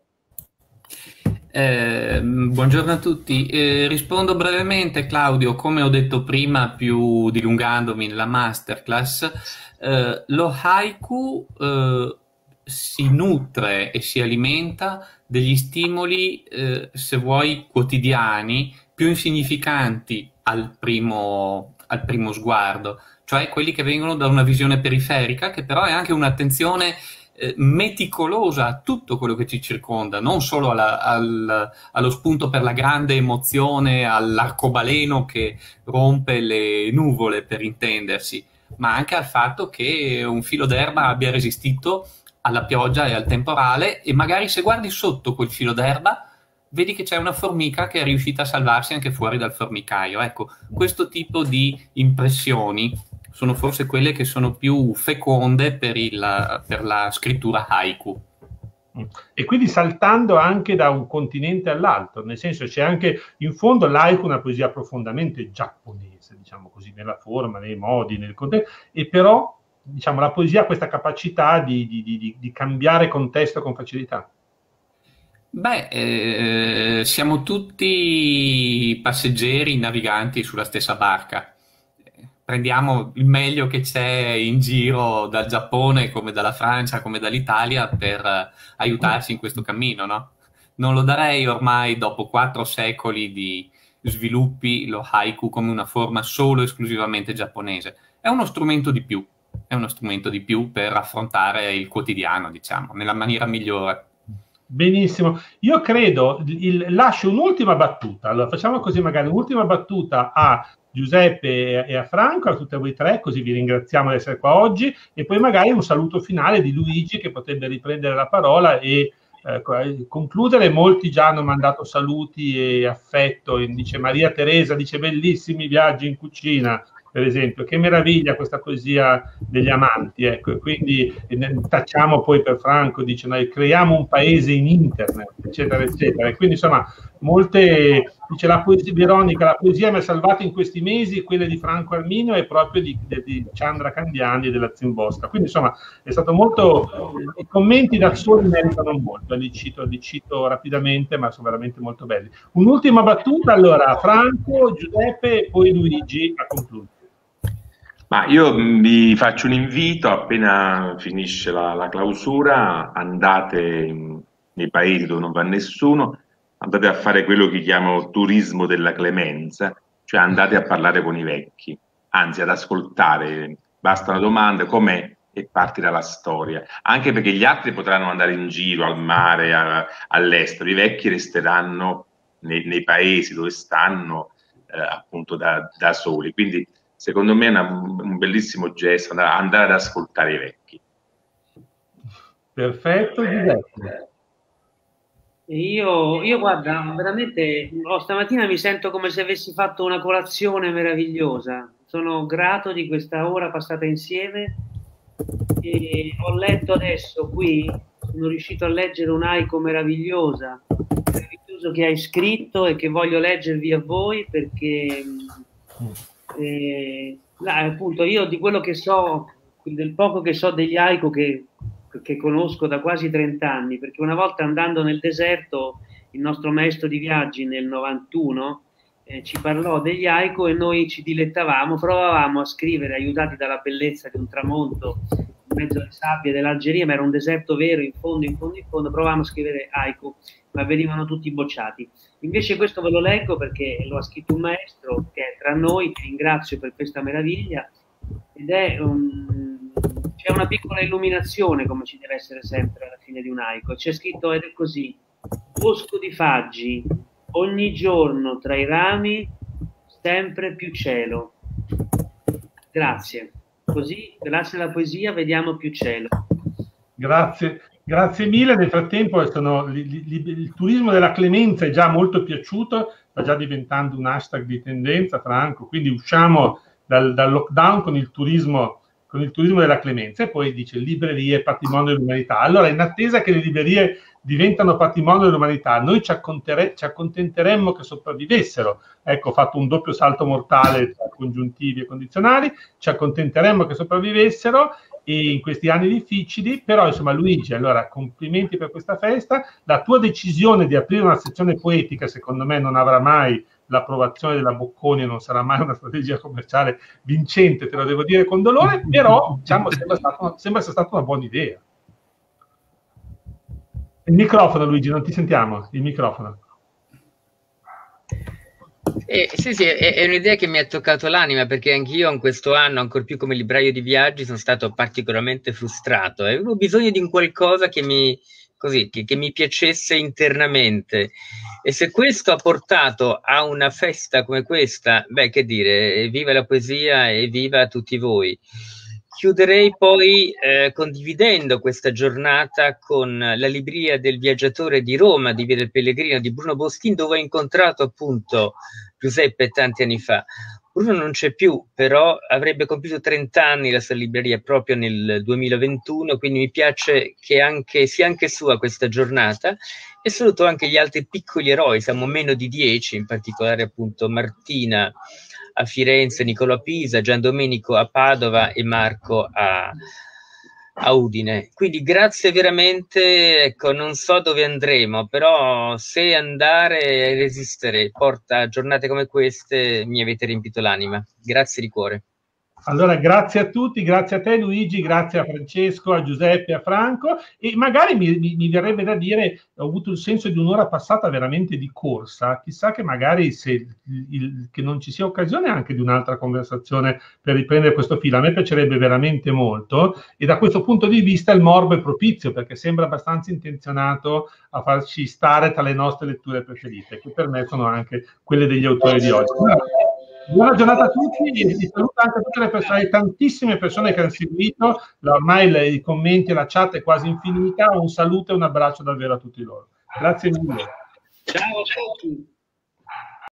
Eh, buongiorno a tutti. Eh, rispondo brevemente, Claudio, come ho detto prima, più dilungandomi nella masterclass. Eh, lo haiku eh, si nutre e si alimenta degli stimoli, eh, se vuoi, quotidiani più insignificanti al primo, al primo sguardo, cioè quelli che vengono da una visione periferica, che però è anche un'attenzione eh, meticolosa a tutto quello che ci circonda, non solo alla, al, allo spunto per la grande emozione, all'arcobaleno che rompe le nuvole, per intendersi, ma anche al fatto che un filo d'erba abbia resistito alla pioggia e al temporale e magari se guardi sotto quel filo d'erba vedi che c'è una formica che è riuscita a salvarsi anche fuori dal formicaio. Ecco, questo tipo di impressioni sono forse quelle che sono più feconde per, il, per la scrittura haiku. E quindi saltando anche da un continente all'altro, nel senso c'è anche in fondo l'haiku una poesia profondamente giapponese, diciamo così, nella forma, nei modi, nel contesto, e però diciamo, la poesia ha questa capacità di, di, di, di cambiare contesto con facilità. Beh, eh, siamo tutti passeggeri, naviganti sulla stessa barca. Prendiamo il meglio che c'è in giro dal Giappone, come dalla Francia, come dall'Italia, per aiutarci in questo cammino, no? Non lo darei ormai dopo quattro secoli di sviluppi lo haiku come una forma solo esclusivamente giapponese. È uno strumento di più, è uno strumento di più per affrontare il quotidiano, diciamo, nella maniera migliore. Benissimo, io credo, il, lascio un'ultima battuta, allora facciamo così magari un'ultima battuta a Giuseppe e a Franco, a tutte voi tre, così vi ringraziamo di essere qua oggi e poi magari un saluto finale di Luigi che potrebbe riprendere la parola e eh, concludere. Molti già hanno mandato saluti e affetto, dice Maria Teresa, dice bellissimi viaggi in cucina, per esempio, che meraviglia questa poesia degli amanti, ecco, quindi tacciamo poi per Franco, dice noi creiamo un paese in internet, eccetera, eccetera, e quindi insomma molte, dice la poesia, Veronica, la poesia mi ha salvato in questi mesi, quelle di Franco Arminio e proprio di, di, di Chandra Candiani e della Zimbosca, quindi insomma è stato molto, i commenti da soli meritano molto, li cito, li cito rapidamente, ma sono veramente molto belli. Un'ultima battuta, allora, Franco, Giuseppe e poi Luigi a concludere. Ma io vi faccio un invito, appena finisce la, la clausura, andate in, nei paesi dove non va nessuno, andate a fare quello che chiamo turismo della clemenza, cioè andate a parlare con i vecchi, anzi ad ascoltare, basta una domanda, com'è? E parti dalla storia, anche perché gli altri potranno andare in giro al mare, a, all'estero, i vecchi resteranno nei, nei paesi dove stanno eh, appunto da, da soli. Quindi secondo me è una, un bellissimo gesto andare, andare, ad ascoltare i vecchi. Perfetto, Giuseppe. Io, io guarda, veramente oh, stamattina mi sento come se avessi fatto una colazione meravigliosa. Sono grato di questa ora passata insieme e ho letto adesso qui, sono riuscito a leggere un'aico meravigliosa, meraviglioso che hai scritto e che voglio leggervi a voi perché eh, appunto io di quello che so, del poco che so degli aico che che conosco da quasi 30 anni, perché una volta andando nel deserto, il nostro maestro di viaggi nel 91 eh, ci parlò degli Aiko e noi ci dilettavamo, provavamo a scrivere, aiutati dalla bellezza di un tramonto in mezzo alle sabbie dell'Algeria, ma era un deserto vero, in fondo, in fondo, in fondo, provavamo a scrivere Aiko, ma venivano tutti bocciati. Invece questo ve lo leggo perché lo ha scritto un maestro che è tra noi, ti ringrazio per questa meraviglia, ed è un c'è una piccola illuminazione come ci deve essere sempre alla fine di un aico. C'è scritto ed è così, bosco di faggi, ogni giorno tra i rami sempre più cielo. Grazie. Così, grazie alla poesia, vediamo più cielo. Grazie, grazie mille. Nel frattempo sono, li, li, il turismo della clemenza è già molto piaciuto, sta già diventando un hashtag di tendenza, Franco, quindi usciamo dal, dal lockdown con il turismo con il turismo della clemenza e poi dice librerie, patrimonio dell'umanità. Allora, in attesa che le librerie diventano patrimonio dell'umanità, noi ci, ci accontenteremmo che sopravvivessero. Ecco, ho fatto un doppio salto mortale tra congiuntivi e condizionali, ci accontenteremmo che sopravvivessero in questi anni difficili, però insomma Luigi, allora complimenti per questa festa, la tua decisione di aprire una sezione poetica secondo me non avrà mai l'approvazione della Bocconi non sarà mai una strategia commerciale vincente, te lo devo dire con dolore, <laughs> però diciamo, sembra, stato, sembra essere stata una buona idea. Il microfono, Luigi, non ti sentiamo. Il microfono. Eh, sì, sì, è, è, un'idea che mi ha toccato l'anima perché anch'io in questo anno, ancora più come libraio di viaggi, sono stato particolarmente frustrato. Avevo bisogno di un qualcosa che mi, così, che, che mi piacesse internamente. E se questo ha portato a una festa come questa, beh, che dire, viva la poesia e viva tutti voi. Chiuderei poi eh, condividendo questa giornata con la libreria del viaggiatore di Roma, di Via del Pellegrino, di Bruno Boschin, dove ho incontrato appunto Giuseppe tanti anni fa. Bruno non c'è più, però avrebbe compiuto 30 anni la sua libreria proprio nel 2021, quindi mi piace che anche, sia anche sua questa giornata e saluto anche gli altri piccoli eroi, siamo meno di 10, in particolare appunto Martina a Firenze, Nicolò a Pisa, Gian Domenico a Padova e Marco a, a Udine. Quindi grazie veramente, ecco, non so dove andremo, però se andare e resistere porta giornate come queste, mi avete riempito l'anima. Grazie di cuore. Allora, grazie a tutti, grazie a te Luigi, grazie a Francesco, a Giuseppe, a Franco. E magari mi, mi, mi verrebbe da dire, ho avuto il senso di un'ora passata veramente di corsa, chissà che magari se il, che non ci sia occasione anche di un'altra conversazione per riprendere questo filo, a me piacerebbe veramente molto. E da questo punto di vista il morbo è propizio perché sembra abbastanza intenzionato a farci stare tra le nostre letture preferite, che per me sono anche quelle degli autori di oggi. Buona giornata a tutti e saluto anche tutte le persone, tantissime persone che hanno seguito, ormai i commenti e la chat è quasi infinita, un saluto e un abbraccio davvero a tutti loro. Grazie mille. Ciao a tutti.